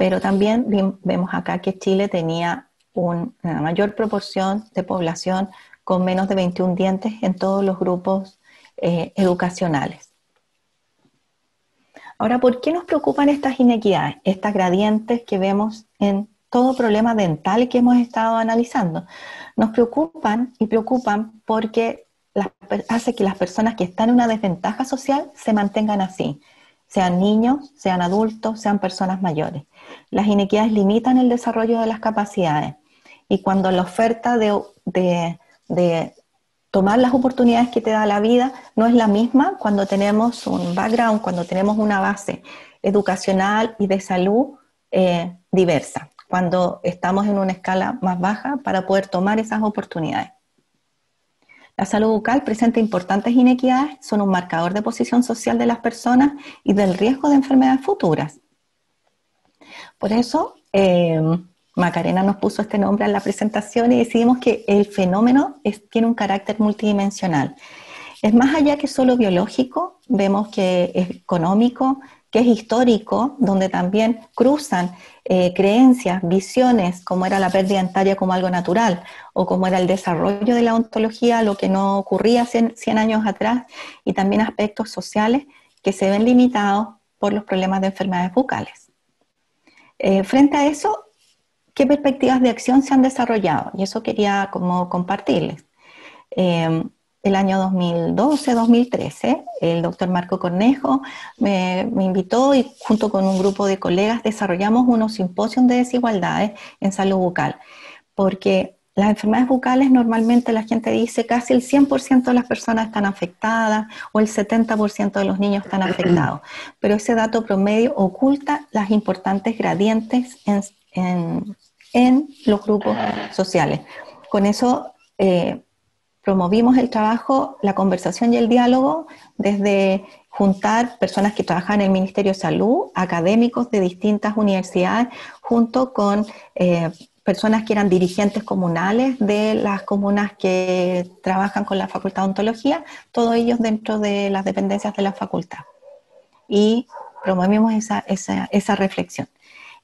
Speaker 2: pero también vemos acá que Chile tenía una mayor proporción de población con menos de 21 dientes en todos los grupos eh, educacionales. Ahora, ¿por qué nos preocupan estas inequidades, estas gradientes que vemos en todo problema dental que hemos estado analizando? Nos preocupan y preocupan porque hace que las personas que están en una desventaja social se mantengan así, sean niños, sean adultos, sean personas mayores. Las inequidades limitan el desarrollo de las capacidades y cuando la oferta de, tomar las oportunidades que te da la vida no es la misma cuando tenemos un background, cuando tenemos una base educacional y de salud eh, diversa, cuando estamos en una escala más baja para poder tomar esas oportunidades. La salud bucal presenta importantes inequidades, son un marcador de posición social de las personas y del riesgo de enfermedades futuras. Por eso, eh, Macarena nos puso este nombre en la presentación y decidimos que el fenómeno tiene un carácter multidimensional. Es más allá que solo biológico, vemos que es económico, que es histórico, donde también cruzan eh, creencias, visiones, como era la pérdida dentaria como algo natural, o como era el desarrollo de la ontología, lo que no ocurría 100, años atrás, y también aspectos sociales que se ven limitados por los problemas de enfermedades bucales. Eh, frente a eso, ¿qué perspectivas de acción se han desarrollado? Y eso quería como compartirles. Eh, el año 2012-2013, el doctor Marco Cornejo me, invitó y junto con un grupo de colegas desarrollamos unos simposios de desigualdades en salud bucal, porque las enfermedades bucales normalmente la gente dice casi el 100% de las personas están afectadas o el 70% de los niños están afectados, (clears throat) pero ese dato promedio oculta las importantes gradientes en, los grupos sociales. Con eso... Eh, promovimos el trabajo, la conversación y el diálogo desde juntar personas que trabajan en el Ministerio de Salud, académicos de distintas universidades, junto con eh, personas que eran dirigentes comunales de las comunas que trabajan con la Facultad de Ontología, todos ellos dentro de las dependencias de la facultad. Y promovimos esa, esa, reflexión.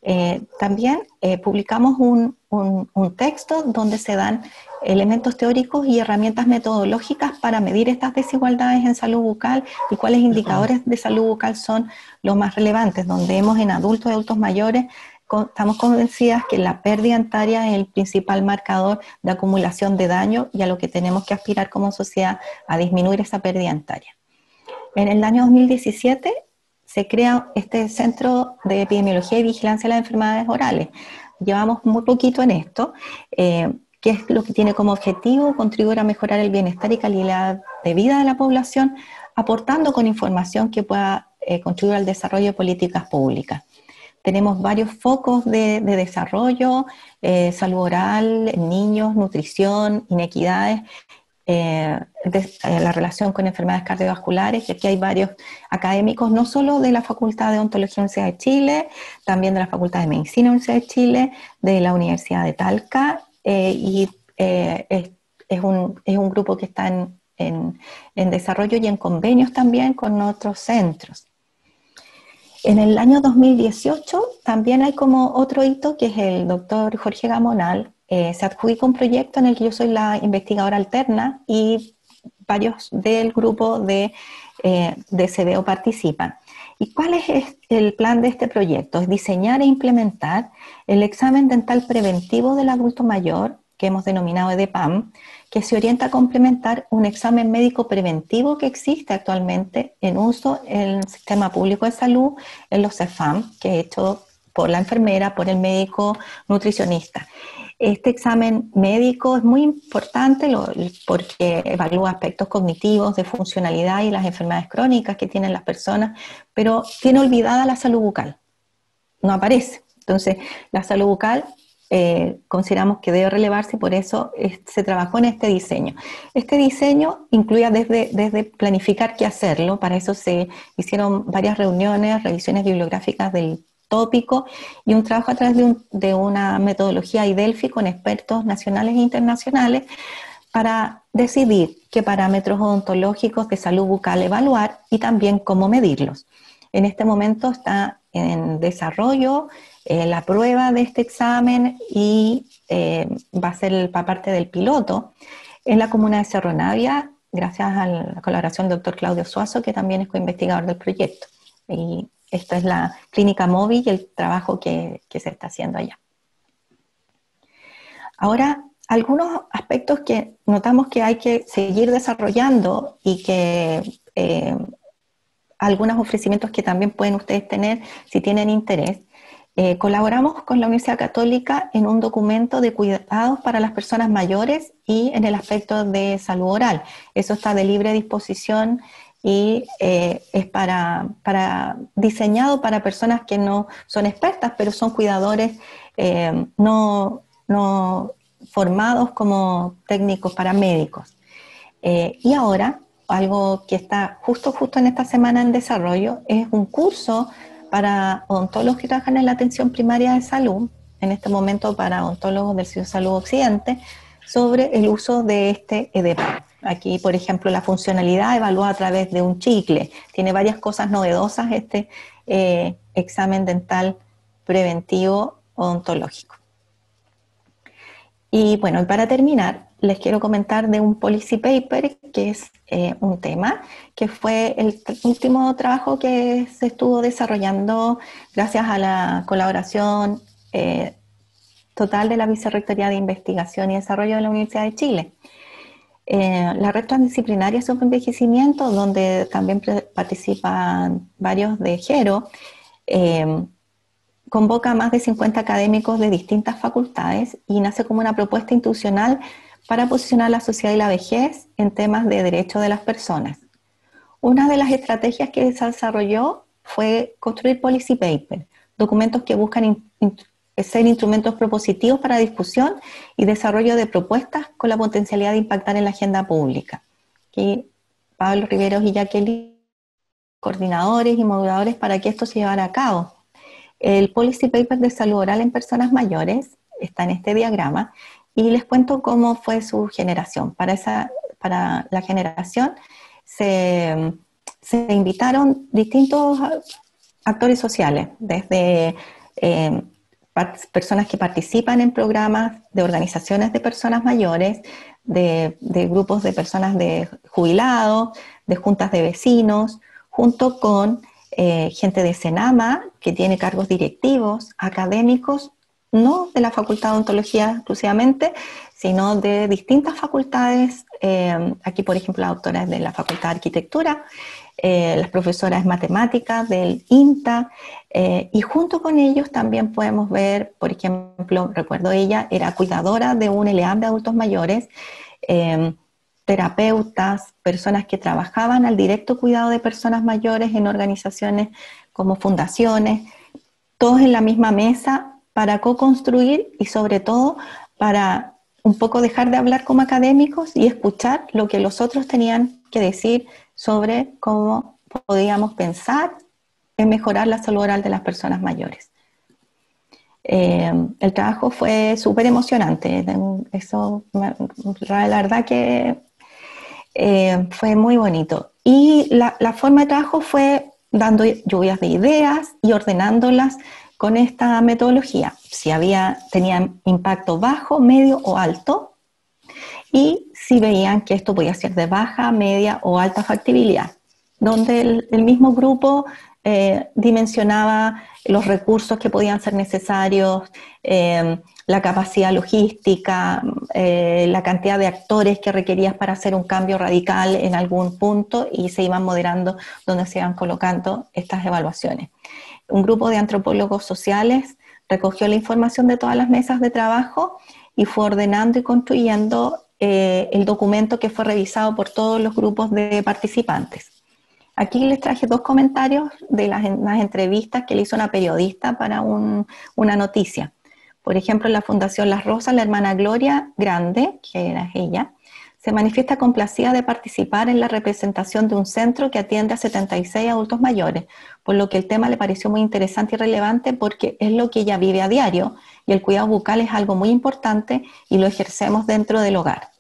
Speaker 2: Eh, también eh, publicamos un, un, texto donde se dan elementos teóricos y herramientas metodológicas para medir estas desigualdades en salud bucal y cuáles indicadores de salud bucal son los más relevantes, donde hemos en adultos y adultos mayores estamos convencidas que la pérdida dentaria es el principal marcador de acumulación de daño y a lo que tenemos que aspirar como sociedad a disminuir esa pérdida dentaria. En el año 2017 se crea este Centro de Epidemiología y Vigilancia de las Enfermedades Orales. Llevamos muy poquito en esto. Eh, que es lo que tiene como objetivo contribuir a mejorar el bienestar y calidad de vida de la población, aportando con información que pueda eh, contribuir al desarrollo de políticas públicas. Tenemos varios focos de, desarrollo, eh, salud oral, niños, nutrición, inequidades, eh, la relación con enfermedades cardiovasculares, y aquí hay varios académicos, no solo de la Facultad de Ontología Universidad de Chile, también de la Facultad de Medicina Universidad de Chile, de la Universidad de Talca eh, y eh, es, un, es, un, grupo que está en, en, desarrollo y en convenios también con otros centros. En el año 2018 también hay como otro hito que es el doctor Jorge Gamonal. Eh, se adjudica un proyecto en el que yo soy la investigadora alterna y varios del grupo de, de CBO participan. ¿Y cuál es el plan de este proyecto? Es diseñar e implementar el examen dental preventivo del adulto mayor, que hemos denominado EDPAM, que se orienta a complementar un examen médico preventivo que existe actualmente en uso en el sistema público de salud, en los CEFAM, que es hecho por la enfermera, por el médico nutricionista. Este examen médico es muy importante porque evalúa aspectos cognitivos, de funcionalidad y las enfermedades crónicas que tienen las personas, pero tiene olvidada la salud bucal. No aparece. Entonces, la salud bucal eh, consideramos que debe relevarse y por eso se trabajó en este diseño. Este diseño incluía desde, desde planificar qué hacerlo, para eso se hicieron varias reuniones, revisiones bibliográficas del tópico y un trabajo a través de, una metodología IDELFI con expertos nacionales e internacionales para decidir qué parámetros odontológicos de salud bucal evaluar y también cómo medirlos. En este momento está en desarrollo eh, la prueba de este examen y eh, va a ser parte del piloto en la comuna de Cerro Navia, gracias a la colaboración del doctor Claudio Suazo, que también es coinvestigador del proyecto. Y esta es la clínica móvil y el trabajo que, se está haciendo allá. Ahora, algunos aspectos que notamos que hay que seguir desarrollando y que eh, algunos ofrecimientos que también pueden ustedes tener si tienen interés. Eh, colaboramos con la Universidad Católica en un documento de cuidados para las personas mayores y en el aspecto de salud oral. Eso está de libre disposición y eh, es para, para, diseñado para personas que no son expertas, pero son cuidadores eh, no, no, formados como técnicos paramédicos. y ahora, algo que está justo, justo en esta semana en desarrollo, es un curso para odontólogos que trabajan en la atención primaria de salud, en este momento para odontólogos del Centro de Salud Occidente, sobre el uso de este EDP. Aquí, por ejemplo, la funcionalidad evaluada a través de un chicle. Tiene varias cosas novedosas este eh, examen dental preventivo odontológico. Y bueno, para terminar, les quiero comentar de un policy paper, que es eh, un tema, que fue el último trabajo que se estuvo desarrollando gracias a la colaboración eh, total de la Vicerrectoría de Investigación y Desarrollo de la Universidad de Chile. Eh, la red transdisciplinaria sobre envejecimiento, donde también participan varios de GERO, convoca a más de 50 académicos de distintas facultades y nace como una propuesta institucional para posicionar la sociedad y la vejez en temas de derechos de las personas. Una de las estrategias que se desarrolló fue construir policy paper, documentos que buscan ser instrumentos propositivos para discusión y desarrollo de propuestas con la potencialidad de impactar en la agenda pública. Aquí Pablo Riveros y Jacqueline, coordinadores y moduladores para que esto se llevara a cabo. El policy paper de salud oral en personas mayores está en este diagrama y les cuento cómo fue su generación. Para, esa, para la generación se, invitaron distintos actores sociales, desde eh, personas que participan en programas de organizaciones de personas mayores, de, grupos de personas de jubilados, de juntas de vecinos, junto con eh, gente de Senama, que tiene cargos directivos, académicos no de la Facultad de Ontología exclusivamente, sino de distintas facultades. Eh, aquí, por ejemplo, la doctora es de la Facultad de Arquitectura, eh, las profesoras de matemáticas del INTA, eh, y junto con ellos también podemos ver, por ejemplo, recuerdo ella era cuidadora de un ELEAM de adultos mayores, terapeutas, personas que trabajaban al directo cuidado de personas mayores en organizaciones como fundaciones, todos en la misma mesa para co-construir y sobre todo para un poco dejar de hablar como académicos y escuchar lo que los otros tenían que decir sobre cómo podíamos pensar en mejorar la salud oral de las personas mayores. Eh, el trabajo fue súper emocionante, eso, la verdad que eh, fue muy bonito. Y la, la forma de trabajo fue dando lluvias de ideas y ordenándolas con esta metodología, si había, tenían impacto bajo, medio o alto, y si veían que esto podía ser de baja, media o alta factibilidad, donde el, mismo grupo eh, dimensionaba los recursos que podían ser necesarios, eh, la capacidad logística, eh, la cantidad de actores que requerías para hacer un cambio radical en algún punto y se iban moderando donde se iban colocando estas evaluaciones un grupo de antropólogos sociales recogió la información de todas las mesas de trabajo y fue ordenando y construyendo eh, el documento que fue revisado por todos los grupos de participantes. Aquí les traje dos comentarios de las, entrevistas que le hizo una periodista para una noticia. Por ejemplo, la Fundación Las Rosas, la hermana Gloria Grande, que era ella, se manifiesta complacida de participar en la representación de un centro que atiende a 76 adultos mayores, por lo que el tema le pareció muy interesante y relevante porque es lo que ella vive a diario y el cuidado bucal es algo muy importante y lo ejercemos dentro del hogar.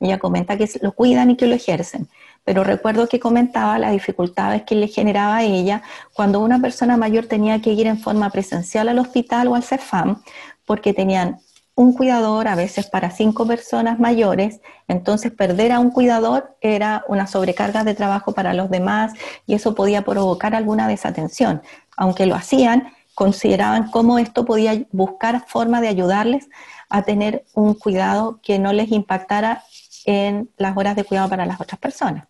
Speaker 2: Ella comenta que lo cuidan y que lo ejercen, pero recuerdo que comentaba las dificultades que le generaba a ella cuando una persona mayor tenía que ir en forma presencial al hospital o al CEFAM porque tenían un cuidador a veces para cinco personas mayores, entonces perder a un cuidador era una sobrecarga de trabajo para los demás y eso podía provocar alguna desatención. Aunque lo hacían, consideraban cómo esto podía buscar forma de ayudarles a tener un cuidado que no les impactara en las horas de cuidado para las otras personas.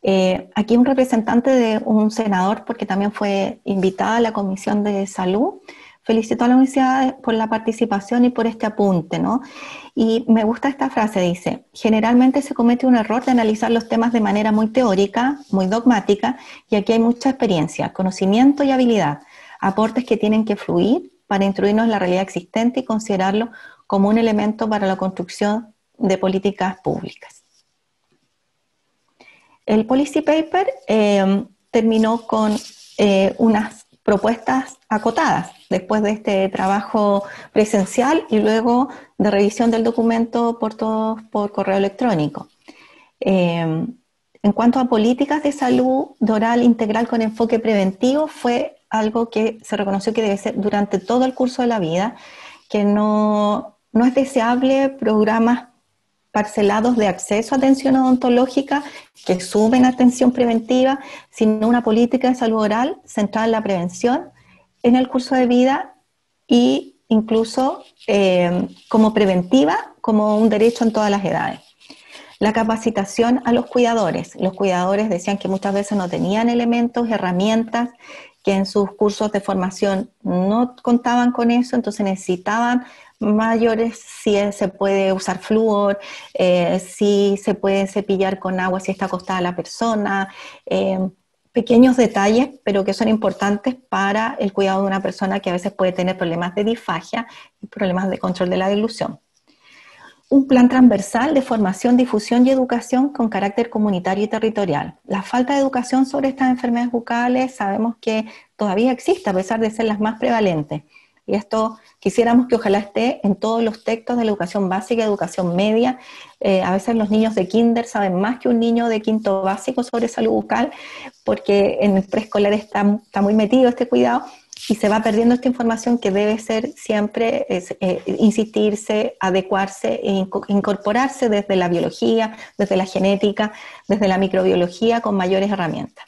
Speaker 2: Eh, aquí un representante de un senador, porque también fue invitada a la Comisión de Salud, felicitó a la universidad por la participación y por este apunte, ¿no? Y me gusta esta frase, dice, generalmente se comete un error de analizar los temas de manera muy teórica, muy dogmática, y aquí hay mucha experiencia, conocimiento y habilidad, aportes que tienen que fluir para instruirnos en la realidad existente y considerarlo como un elemento para la construcción de políticas públicas. El policy paper eh, terminó con eh, unas propuestas acotadas después de este trabajo presencial y luego de revisión del documento por todos por correo electrónico. Eh, en cuanto a políticas de salud oral integral con enfoque preventivo, fue algo que se reconoció que debe ser durante todo el curso de la vida, que no, no es deseable programas parcelados de acceso a atención odontológica que suben atención preventiva, sino una política de salud oral centrada en la prevención en el curso de vida y incluso eh, como preventiva, como un derecho en todas las edades. La capacitación a los cuidadores. Los cuidadores decían que muchas veces no tenían elementos, herramientas, que en sus cursos de formación no contaban con eso, entonces necesitaban mayores si se puede usar flúor, eh, si se puede cepillar con agua si está acostada la persona, eh, pequeños detalles, pero que son importantes para el cuidado de una persona que a veces puede tener problemas de disfagia y problemas de control de la dilución. Un plan transversal de formación, difusión y educación con carácter comunitario y territorial. La falta de educación sobre estas enfermedades bucales sabemos que todavía existe, a pesar de ser las más prevalentes. Y esto quisiéramos que ojalá esté en todos los textos de la educación básica y educación media. Eh, a veces los niños de kinder saben más que un niño de quinto básico sobre salud bucal, porque en el preescolar está, muy metido este cuidado y se va perdiendo esta información que debe ser siempre eh, insistirse, adecuarse e incorporarse desde la biología, desde la genética, desde la microbiología con mayores herramientas.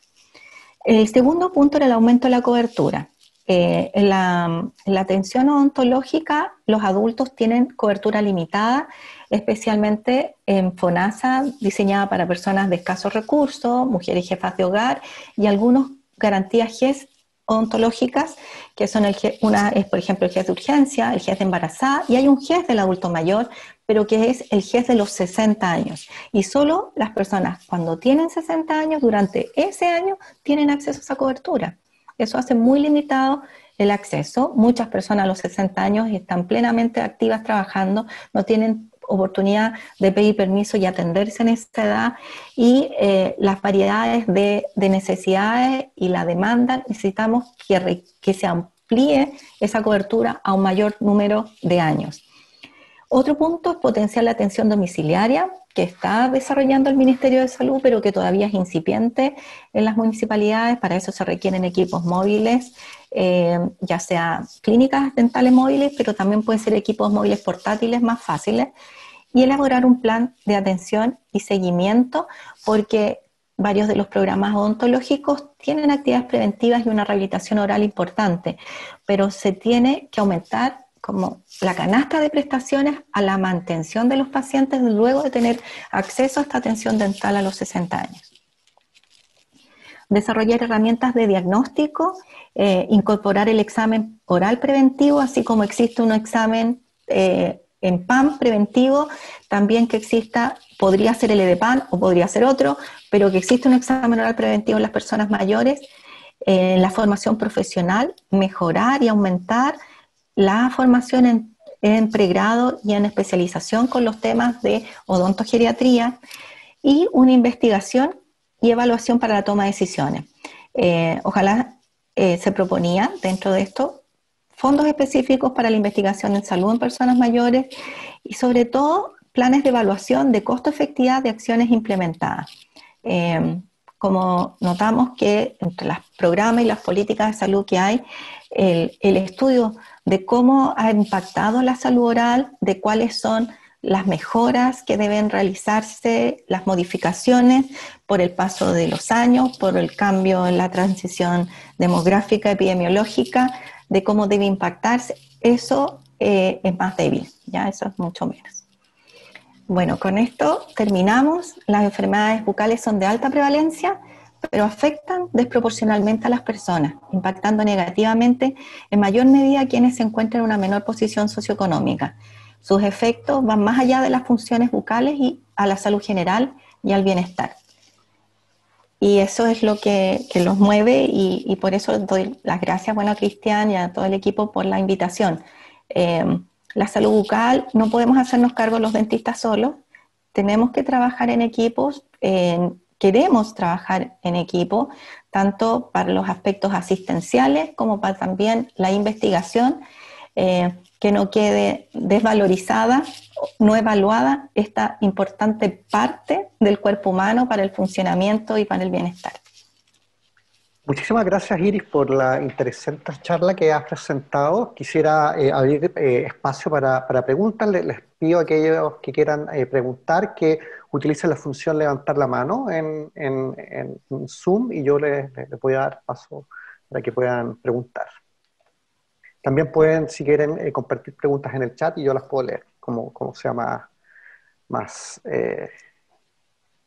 Speaker 2: El segundo punto era el aumento de la cobertura. Eh, en, la, atención odontológica, los adultos tienen cobertura limitada, especialmente en FONASA, diseñada para personas de escasos recursos, mujeres jefas de hogar y algunos garantías GES odontológicas, que son el una es por ejemplo el GES de urgencia, el GES de embarazada y hay un GES del adulto mayor, pero que es el GES de los 60 años. Y solo las personas cuando tienen 60 años, durante ese año, tienen acceso a esa cobertura. Eso hace muy limitado el acceso. Muchas personas a los 60 años están plenamente activas trabajando, no tienen oportunidad de pedir permiso y atenderse en esta edad y eh, las variedades de, necesidades y la demanda necesitamos que, que se amplíe esa cobertura a un mayor número de años. Otro punto es potenciar la atención domiciliaria que está desarrollando el Ministerio de Salud, pero que todavía es incipiente en las municipalidades. Para eso se requieren equipos móviles, eh, ya sea clínicas dentales móviles, pero también pueden ser equipos móviles portátiles más fáciles. Y elaborar un plan de atención y seguimiento, porque varios de los programas odontológicos tienen actividades preventivas y una rehabilitación oral importante, pero se tiene que aumentar como la canasta de prestaciones a la mantención de los pacientes luego de tener acceso a esta atención dental a los 60 años. Desarrollar herramientas de diagnóstico, eh, incorporar el examen oral preventivo, así como existe un examen eh, en PAM preventivo, también que exista, podría ser el EDPAN o podría ser otro, pero que existe un examen oral preventivo en las personas mayores, en eh, la formación profesional, mejorar y aumentar la formación en, pregrado y en especialización con los temas de odontogeriatría y una investigación y evaluación para la toma de decisiones. Eh, ojalá eh, se proponía dentro de esto fondos específicos para la investigación en salud en personas mayores y sobre todo planes de evaluación de costo-efectividad de acciones implementadas. Eh, como notamos que entre los programas y las políticas de salud que hay, el, el estudio de cómo ha impactado la salud oral, de cuáles son las mejoras que deben realizarse, las modificaciones por el paso de los años, por el cambio en la transición demográfica, epidemiológica, de cómo debe impactarse, eso eh, es más débil, ya eso es mucho menos. Bueno, con esto terminamos. Las enfermedades bucales son de alta prevalencia, pero afectan desproporcionalmente a las personas, impactando negativamente en mayor medida a quienes se encuentran en una menor posición socioeconómica. Sus efectos van más allá de las funciones bucales y a la salud general y al bienestar. Y eso es lo que, los mueve y, por eso doy las gracias bueno, a Cristian y a todo el equipo por la invitación. Eh, la salud bucal no podemos hacernos cargo los dentistas solos, tenemos que trabajar en equipos, queremos trabajar en equipo, tanto para los aspectos asistenciales como para también la investigación. Eh, que no quede desvalorizada, no evaluada esta importante parte del cuerpo humano para el funcionamiento y para el bienestar.
Speaker 1: Muchísimas gracias Iris por la interesante charla que has presentado. Quisiera eh, abrir eh, espacio para, preguntas. Les, pido a aquellos que quieran eh, preguntar que utilicen la función levantar la mano en, Zoom y yo les, les voy a dar paso para que puedan preguntar. También pueden, si quieren, eh, compartir preguntas en el chat y yo las puedo leer, como, como sea más, más, eh,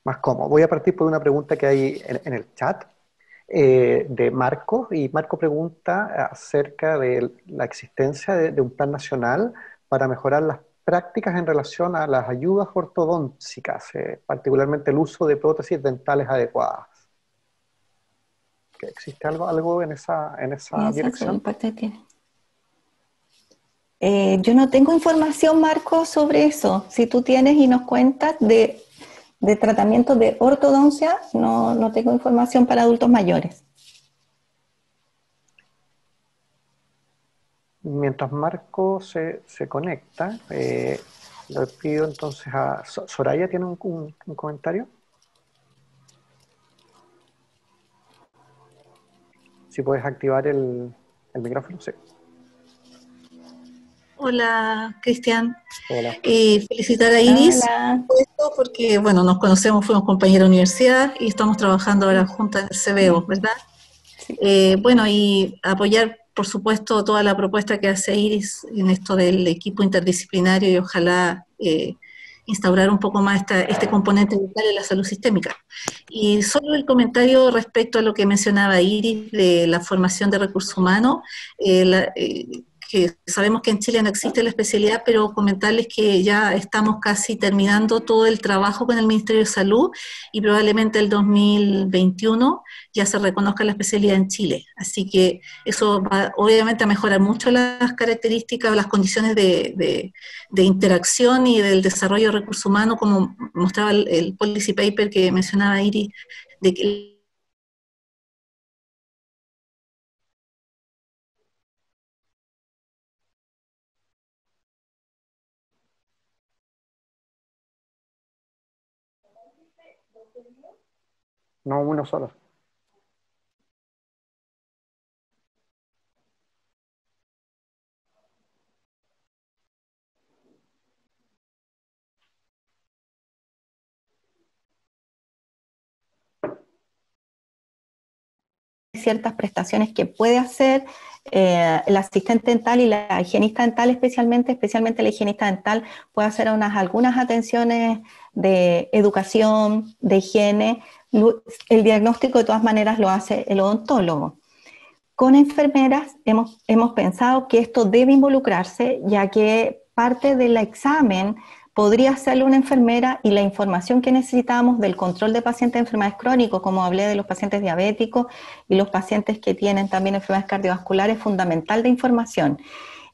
Speaker 1: más cómodo. Voy a partir por una pregunta que hay en, el chat eh, de Marco, y Marco pregunta acerca de la existencia de, un plan nacional para mejorar las prácticas en relación a las ayudas ortodónticas, particularmente el uso de prótesis dentales adecuadas. ¿Existe algo, algo en esa, en esa dirección?
Speaker 2: Eh, yo no tengo información, Marco, sobre eso. Si tú tienes y nos cuentas de, tratamiento de ortodoncia, no, tengo información para adultos mayores.
Speaker 1: Mientras Marco se, conecta, eh, le pido entonces a Soraya, ¿tiene un, comentario? Si puedes activar el, el micrófono, sí.
Speaker 3: Hola, Cristian. Hola. Eh, felicitar a Iris por porque, bueno, nos conocemos, fuimos compañeros de universidad y estamos trabajando ahora juntas en el CBO, ¿verdad? Eh, bueno, y apoyar, por supuesto, toda la propuesta que hace Iris en esto del equipo interdisciplinario y ojalá eh, instaurar un poco más este componente vital en la salud sistémica. Y solo el comentario respecto a lo que mencionaba Iris de la formación de recursos humanos, la, que sabemos que en Chile no existe la especialidad, pero comentarles que ya estamos casi terminando todo el trabajo con el Ministerio de Salud y probablemente el 2021 ya se reconozca la especialidad en Chile. Así que eso va obviamente a mejorar mucho las características, las condiciones de, interacción y del desarrollo de recursos humanos, como mostraba el, policy paper que mencionaba Iris, de que
Speaker 1: no uno solo.
Speaker 2: ciertas prestaciones que puede hacer eh, el asistente dental y la higienista dental especialmente, especialmente la higienista dental puede hacer unas, algunas atenciones de educación, de higiene, el diagnóstico de todas maneras lo hace el odontólogo. Con enfermeras hemos, hemos pensado que esto debe involucrarse, ya que parte del examen podría hacerlo una enfermera y la información que necesitamos del control de pacientes de enfermedades crónicas, como hablé de los pacientes diabéticos y los pacientes que tienen también enfermedades cardiovasculares, es fundamental de información.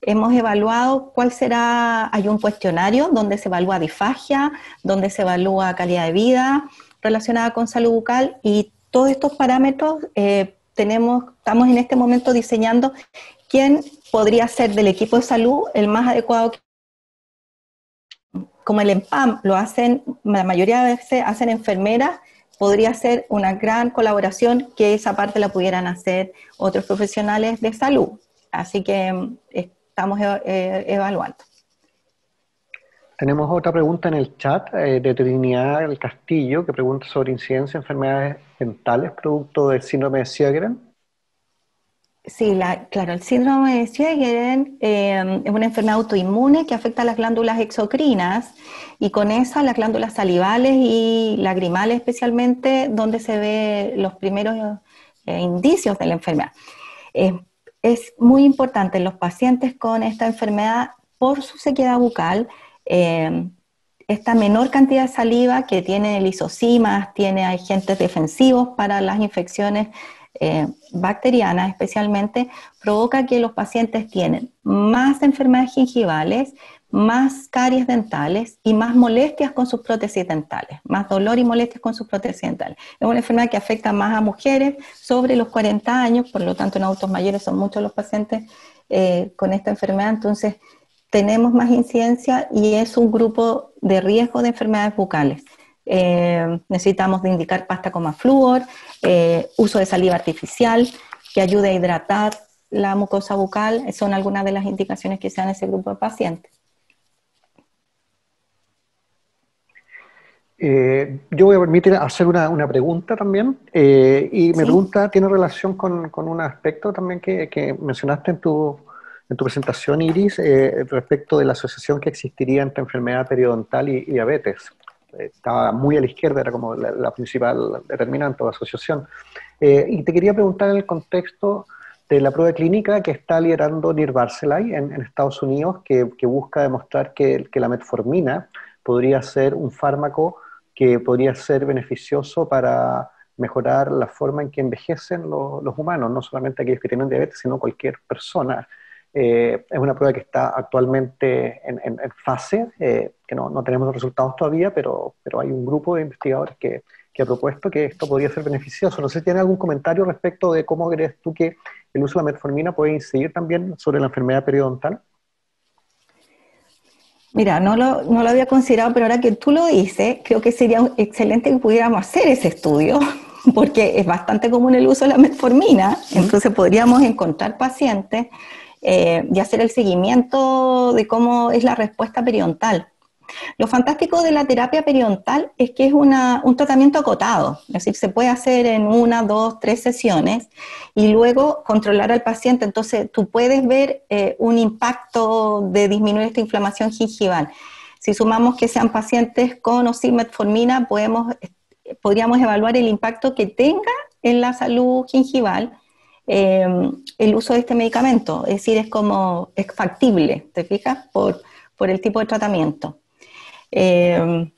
Speaker 2: Hemos evaluado cuál será, hay un cuestionario donde se evalúa disfagia, donde se evalúa calidad de vida, relacionada con salud bucal y todos estos parámetros eh, tenemos, estamos en este momento diseñando quién podría ser del equipo de salud el más adecuado. Como el EMPAM lo hacen, la mayoría de veces hacen enfermeras, podría ser una gran colaboración que esa parte la pudieran hacer otros profesionales de salud. Así que mm, estamos eh, evaluando.
Speaker 1: Tenemos otra pregunta en el chat eh, de Trinidad del Castillo que pregunta sobre incidencia de enfermedades dentales producto del síndrome de Sjögren.
Speaker 2: Sí, claro, el síndrome de Sjögren eh, es una enfermedad autoinmune que afecta a las glándulas exocrinas y con esa las glándulas salivales y lagrimales especialmente, donde se ve los primeros eh, indicios de la enfermedad. es muy importante en los pacientes con esta enfermedad por su sequedad bucal, eh, esta menor cantidad de saliva que tiene lisocimas, tiene agentes defensivos para las infecciones eh, bacterianas especialmente, provoca que los pacientes tienen más enfermedades gingivales, más caries dentales y más molestias con sus prótesis dentales, más dolor y molestias con sus prótesis dentales. Es una enfermedad que afecta más a mujeres sobre los 40 años, por lo tanto en adultos mayores son muchos los pacientes eh, con esta enfermedad, entonces tenemos más incidencia y es un grupo de riesgo de enfermedades bucales. Eh, necesitamos de indicar pasta con más flúor, eh, uso de saliva artificial que ayude a hidratar la mucosa bucal, son algunas de las indicaciones que se dan en ese grupo de pacientes.
Speaker 1: Eh, yo voy a permitir hacer una, pregunta también, y mi pregunta tiene relación con, un aspecto también que, mencionaste en tu, en tu presentación, Iris, respecto de la asociación que existiría entre enfermedad periodontal y diabetes estaba muy a la izquierda, era como la, principal determinante o asociación. Eh, y te quería preguntar en el contexto de la prueba clínica que está liderando Nir Barcelay en, Estados Unidos, que, busca demostrar que, la metformina podría ser un fármaco que podría ser beneficioso para mejorar la forma en que envejecen los humanos, no solamente aquellos que tienen diabetes, sino cualquier persona. Eh, es una prueba que está actualmente en, fase, eh, que no, no, tenemos los resultados todavía, pero, pero hay un grupo de investigadores que, que, ha propuesto que esto podría ser beneficioso. No sé si tiene algún comentario respecto de cómo crees tú que el uso de la metformina puede incidir también sobre la enfermedad periodontal.
Speaker 2: Mira, no lo, no lo había considerado, pero ahora que tú lo dices, creo que sería excelente que pudiéramos hacer ese estudio, (laughs) porque es bastante común el uso de la metformina, entonces podríamos encontrar pacientes eh, y hacer el seguimiento de cómo es la respuesta periodontal. Lo fantástico de la terapia periodontal es que es un tratamiento acotado, es decir, se puede hacer en una, dos, tres sesiones y luego controlar al paciente. Entonces, tú puedes ver eh, un impacto de disminuir esta inflamación gingival. Si sumamos que sean pacientes con o sin podemos, eh, podríamos evaluar el impacto que tenga en la salud gingival Em, el uso de este medicamento. Es decir, es como, es factible, ¿te fijas? Por, por el tipo de tratamiento. Em,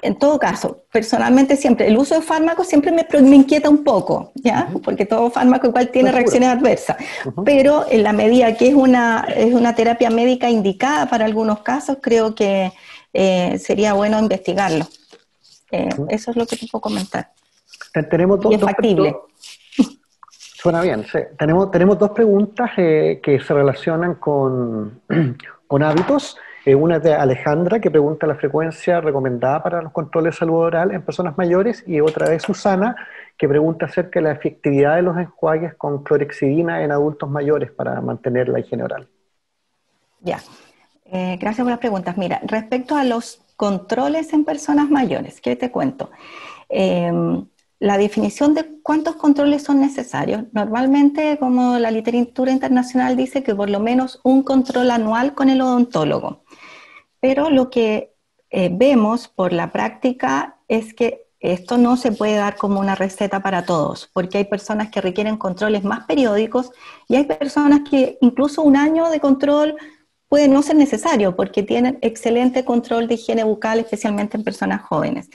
Speaker 2: en todo caso, personalmente siempre, el uso de fármacos siempre me, me inquieta un poco, ¿ya? Porque todo fármaco igual tiene reacciones adversas. Pero en la medida que es una, es una terapia médica indicada para algunos casos, creo que eh, sería bueno investigarlo. Eh, eso es lo que te puedo comentar.
Speaker 1: Tenemos todo, es factible. Suena bien, sí. Tenemos, tenemos dos preguntas eh, que se relacionan con, (clears throat) con hábitos. Eh, una es de Alejandra, que pregunta la frecuencia recomendada para los controles de salud oral en personas mayores, y otra de Susana, que pregunta acerca de la efectividad de los enjuagues con clorexidina en adultos mayores para mantener la higiene oral.
Speaker 2: Ya, eh, gracias por las preguntas. Mira, respecto a los controles en personas mayores, ¿qué te cuento? La definición de cuántos controles son necesarios. Normalmente, como la literatura internacional dice, que por lo menos un control anual con el odontólogo. Pero lo que eh, vemos por la práctica es que esto no se puede dar como una receta para todos, porque hay personas que requieren controles más periódicos y hay personas que incluso un año de control puede no ser necesario porque tienen excelente control de higiene bucal, especialmente en personas jóvenes.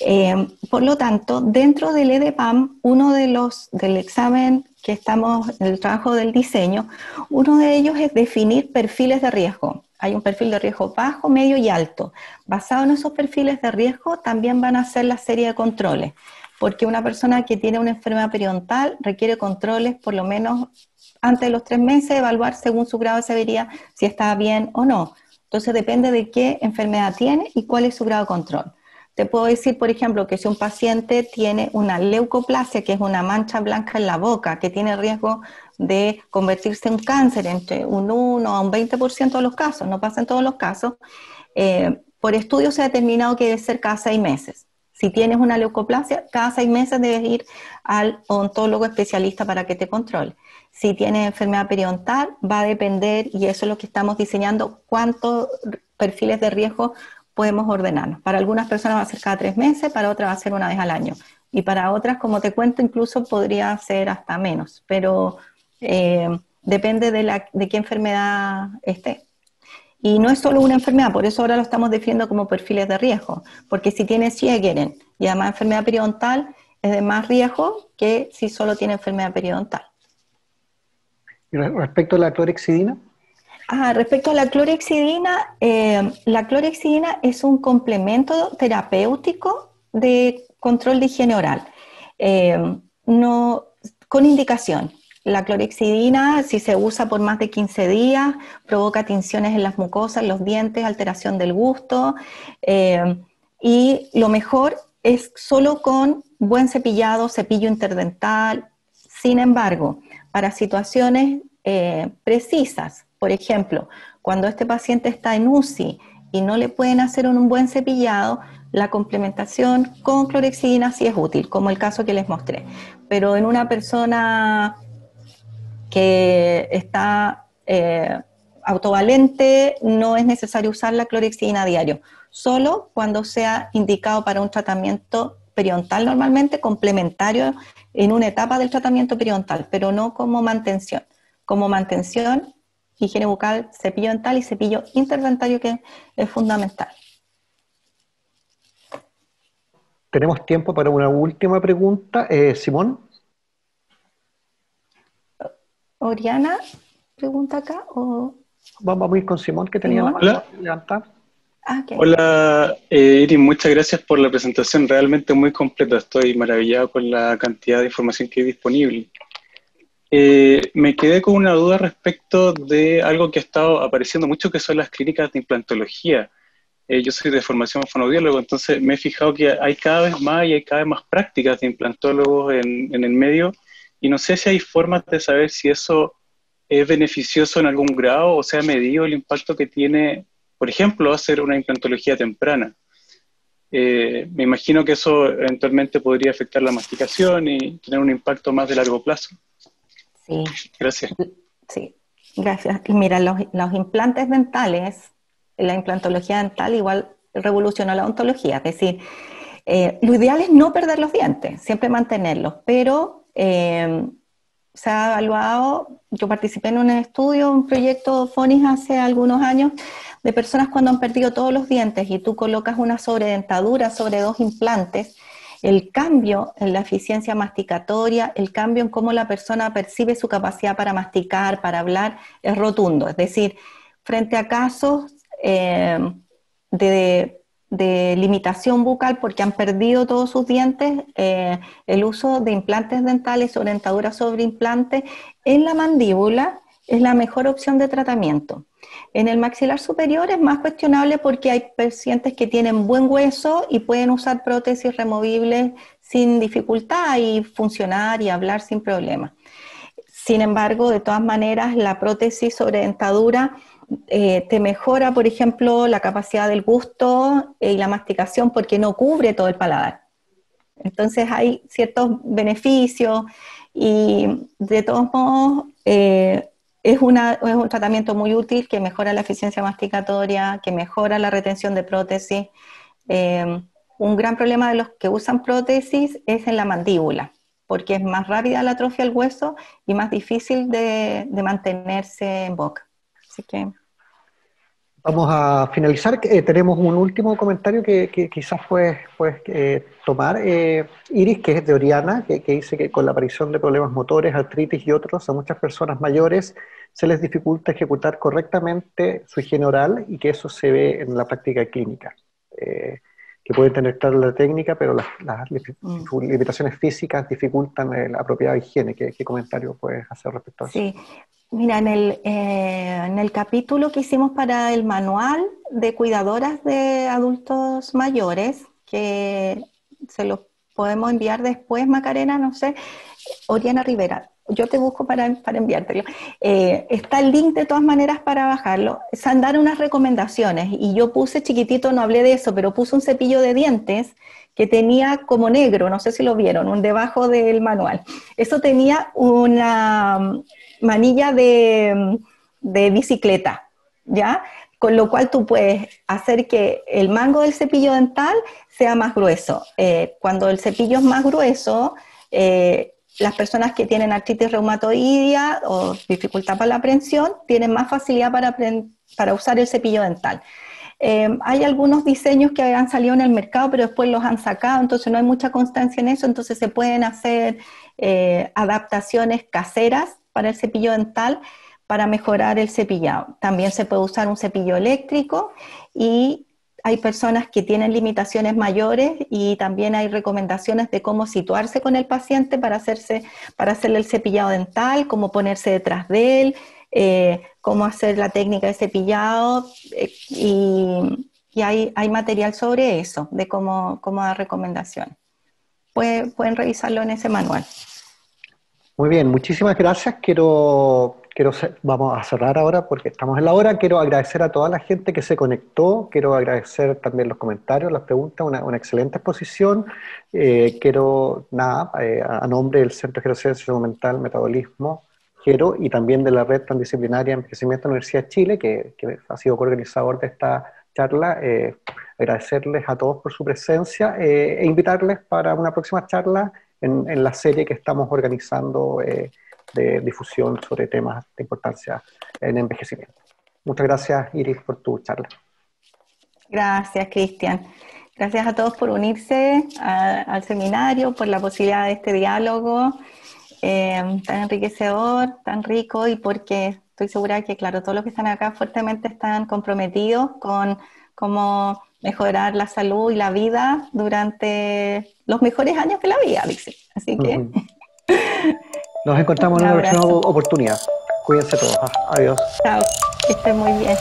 Speaker 2: Eh, por lo tanto, dentro del EDPAM, uno de los del examen que estamos, en el trabajo del diseño, uno de ellos es definir perfiles de riesgo. Hay un perfil de riesgo bajo, medio y alto. Basado en esos perfiles de riesgo, también van a hacer la serie de controles, porque una persona que tiene una enfermedad periodontal requiere controles por lo menos antes de los tres meses, evaluar según su grado de severidad si está bien o no. Entonces depende de qué enfermedad tiene y cuál es su grado de control. Te puedo decir, por ejemplo, que si un paciente tiene una leucoplasia, que es una mancha blanca en la boca, que tiene riesgo de convertirse en cáncer entre un 1 a un 20% de los casos, no pasa en todos los casos, eh, por estudio se ha determinado que debe ser cada seis meses. Si tienes una leucoplasia, cada seis meses debes ir al odontólogo especialista para que te controle. Si tienes enfermedad periodontal, va a depender, y eso es lo que estamos diseñando, cuántos perfiles de riesgo podemos ordenarnos. Para algunas personas va a ser cada tres meses, para otras va a ser una vez al año. Y para otras, como te cuento, incluso podría ser hasta menos, pero eh, depende de, la, de qué enfermedad esté. Y no es solo una enfermedad, por eso ahora lo estamos definiendo como perfiles de riesgo, porque si tiene Sjögren y además enfermedad periodontal, es de más riesgo que si solo tiene enfermedad periodontal.
Speaker 1: Respecto a la clorexidina?
Speaker 2: Ah, respecto a la clorexidina, eh, la clorexidina es un complemento terapéutico de control de higiene oral, eh, no, con indicación. La clorexidina, si se usa por más de 15 días, provoca tinciones en las mucosas, los dientes, alteración del gusto. Eh, y lo mejor es solo con buen cepillado, cepillo interdental. Sin embargo, para situaciones eh, precisas, por ejemplo, cuando este paciente está en UCI y no le pueden hacer un buen cepillado, la complementación con clorexidina sí es útil, como el caso que les mostré. Pero en una persona que está eh, autovalente, no es necesario usar la clorexidina a diario, solo cuando sea indicado para un tratamiento periodontal normalmente, complementario en una etapa del tratamiento periodontal, pero no como mantención. Como mantención, higiene bucal, cepillo dental y cepillo interdentario que es fundamental.
Speaker 1: Tenemos tiempo para una última pregunta. Eh, Simón.
Speaker 2: Oriana pregunta acá o...
Speaker 1: Vamos a ir con Simón que tenía la mano levantada.
Speaker 4: Ah, Hola, eh, Iris, muchas gracias por la presentación, realmente muy completa. Estoy maravillado con la cantidad de información que hay disponible. Eh, me quedé con una duda respecto de algo que ha estado apareciendo mucho, que son las clínicas de implantología. Eh, yo soy de formación fonoaudiólogo, entonces me he fijado que hay cada vez más y hay cada vez más prácticas de implantólogos en, en el medio y no sé si hay formas de saber si eso es beneficioso en algún grado o sea medido el impacto que tiene, por ejemplo, hacer una implantología temprana. Eh, me imagino que eso eventualmente podría afectar la masticación y tener un impacto más de largo plazo.
Speaker 2: Sí.
Speaker 4: Gracias.
Speaker 2: Sí, gracias. Mira, los, los implantes dentales, la implantología dental igual revolucionó la odontología, es decir, eh, lo ideal es no perder los dientes, siempre mantenerlos, pero eh, se ha evaluado, yo participé en un estudio, un proyecto FONIS hace algunos años, de personas cuando han perdido todos los dientes y tú colocas una sobredentadura sobre dos implantes, el cambio en la eficiencia masticatoria, el cambio en cómo la persona percibe su capacidad para masticar, para hablar, es rotundo. Es decir, frente a casos eh, de de limitación bucal porque han perdido todos sus dientes, eh, el uso de implantes dentales o dentaduras sobre implantes en la mandíbula es la mejor opción de tratamiento. En el maxilar superior es más cuestionable porque hay pacientes que tienen buen hueso y pueden usar prótesis removibles sin dificultad y funcionar y hablar sin problema. Sin embargo, de todas maneras, la prótesis sobre dentadura eh, te mejora, por ejemplo, la capacidad del gusto y la masticación porque no cubre todo el paladar. Entonces hay ciertos beneficios y de todos modos eh, es, un tratamiento muy útil que mejora la eficiencia masticatoria, que mejora la retención de prótesis. Eh, un gran problema de los que usan prótesis es en la mandíbula, porque es más rápida la atrofia del hueso y más difícil de mantenerse en boca. Así que...
Speaker 1: Vamos a finalizar. Eh, tenemos un último comentario que, quizás puedes, eh, tomar, eh, Iris, que es de Oriana, que, dice que con la aparición de problemas motores, artritis y otros, a muchas personas mayores se les dificulta ejecutar correctamente su higiene oral y que eso se ve en la práctica clínica. que pueden tener clara la técnica, pero las, mm. limitaciones físicas dificultan la apropiada higiene. ¿Qué, comentario puedes hacer respecto a eso?
Speaker 2: Sí, Mira, en el, eh, en el capítulo que hicimos para el manual de cuidadoras de adultos mayores, que se lo podemos enviar después, Macarena, no sé, Oriana Rivera, yo te busco para, para enviártelo. Eh, está el link de todas maneras para bajarlo. Dado unas recomendaciones y yo puse chiquitito, no hablé de eso, pero puse un cepillo de dientes que tenía como negro, no sé si lo vieron, un debajo del manual. Eso tenía una manilla de, de bicicleta, ¿ya? Con lo cual tú puedes hacer que el mango del cepillo dental sea más grueso. Eh, cuando el cepillo es más grueso, eh, las personas que tienen artritis reumatoidea o dificultad para la aprehensión tienen más facilidad para, para usar el cepillo dental. Eh, hay algunos diseños que han salido en el mercado, pero después los han sacado, entonces no hay mucha constancia en eso, entonces se pueden hacer adaptaciones caseras para el cepillo dental para mejorar el cepillado. También se puede usar un cepillo eléctrico y hay personas que tienen limitaciones mayores y también hay recomendaciones de cómo situarse con el paciente para, hacerse, para hacerle el cepillado dental, cómo ponerse detrás de él, eh, cómo hacer la técnica de cepillado eh, y, hay, hay, material sobre eso, de cómo, cómo dar recomendación. pueden revisarlo en ese manual.
Speaker 1: Muy bien, muchísimas gracias. Quiero Quiero vamos a cerrar ahora porque estamos en la hora. Quiero agradecer a toda la gente que se conectó. Quiero agradecer también los comentarios, las preguntas, una, excelente exposición. Eh, quiero, nada, eh, a nombre del Centro de Salud Mental, Metabolismo, quiero, y también de la Red Transdisciplinaria Envejecimiento de la Universidad de Chile, que, ha sido coorganizador de esta charla, eh, agradecerles a todos por su presencia e invitarles para una próxima charla en, en la serie que estamos organizando de difusión sobre temas de importancia en envejecimiento. Muchas gracias, Iris, por tu charla.
Speaker 2: Gracias, Cristian. Gracias a todos por unirse al seminario, por la posibilidad de este diálogo eh, tan enriquecedor, tan rico y porque estoy segura que, claro, todos los que están acá fuertemente están comprometidos con cómo mejorar la salud y la vida durante los mejores años de la vida, dice. Así que... (laughs)
Speaker 1: Nos encontramos en una próxima oportunidad. Cuídense todos. Adiós.
Speaker 2: Chao. Que estén muy bien.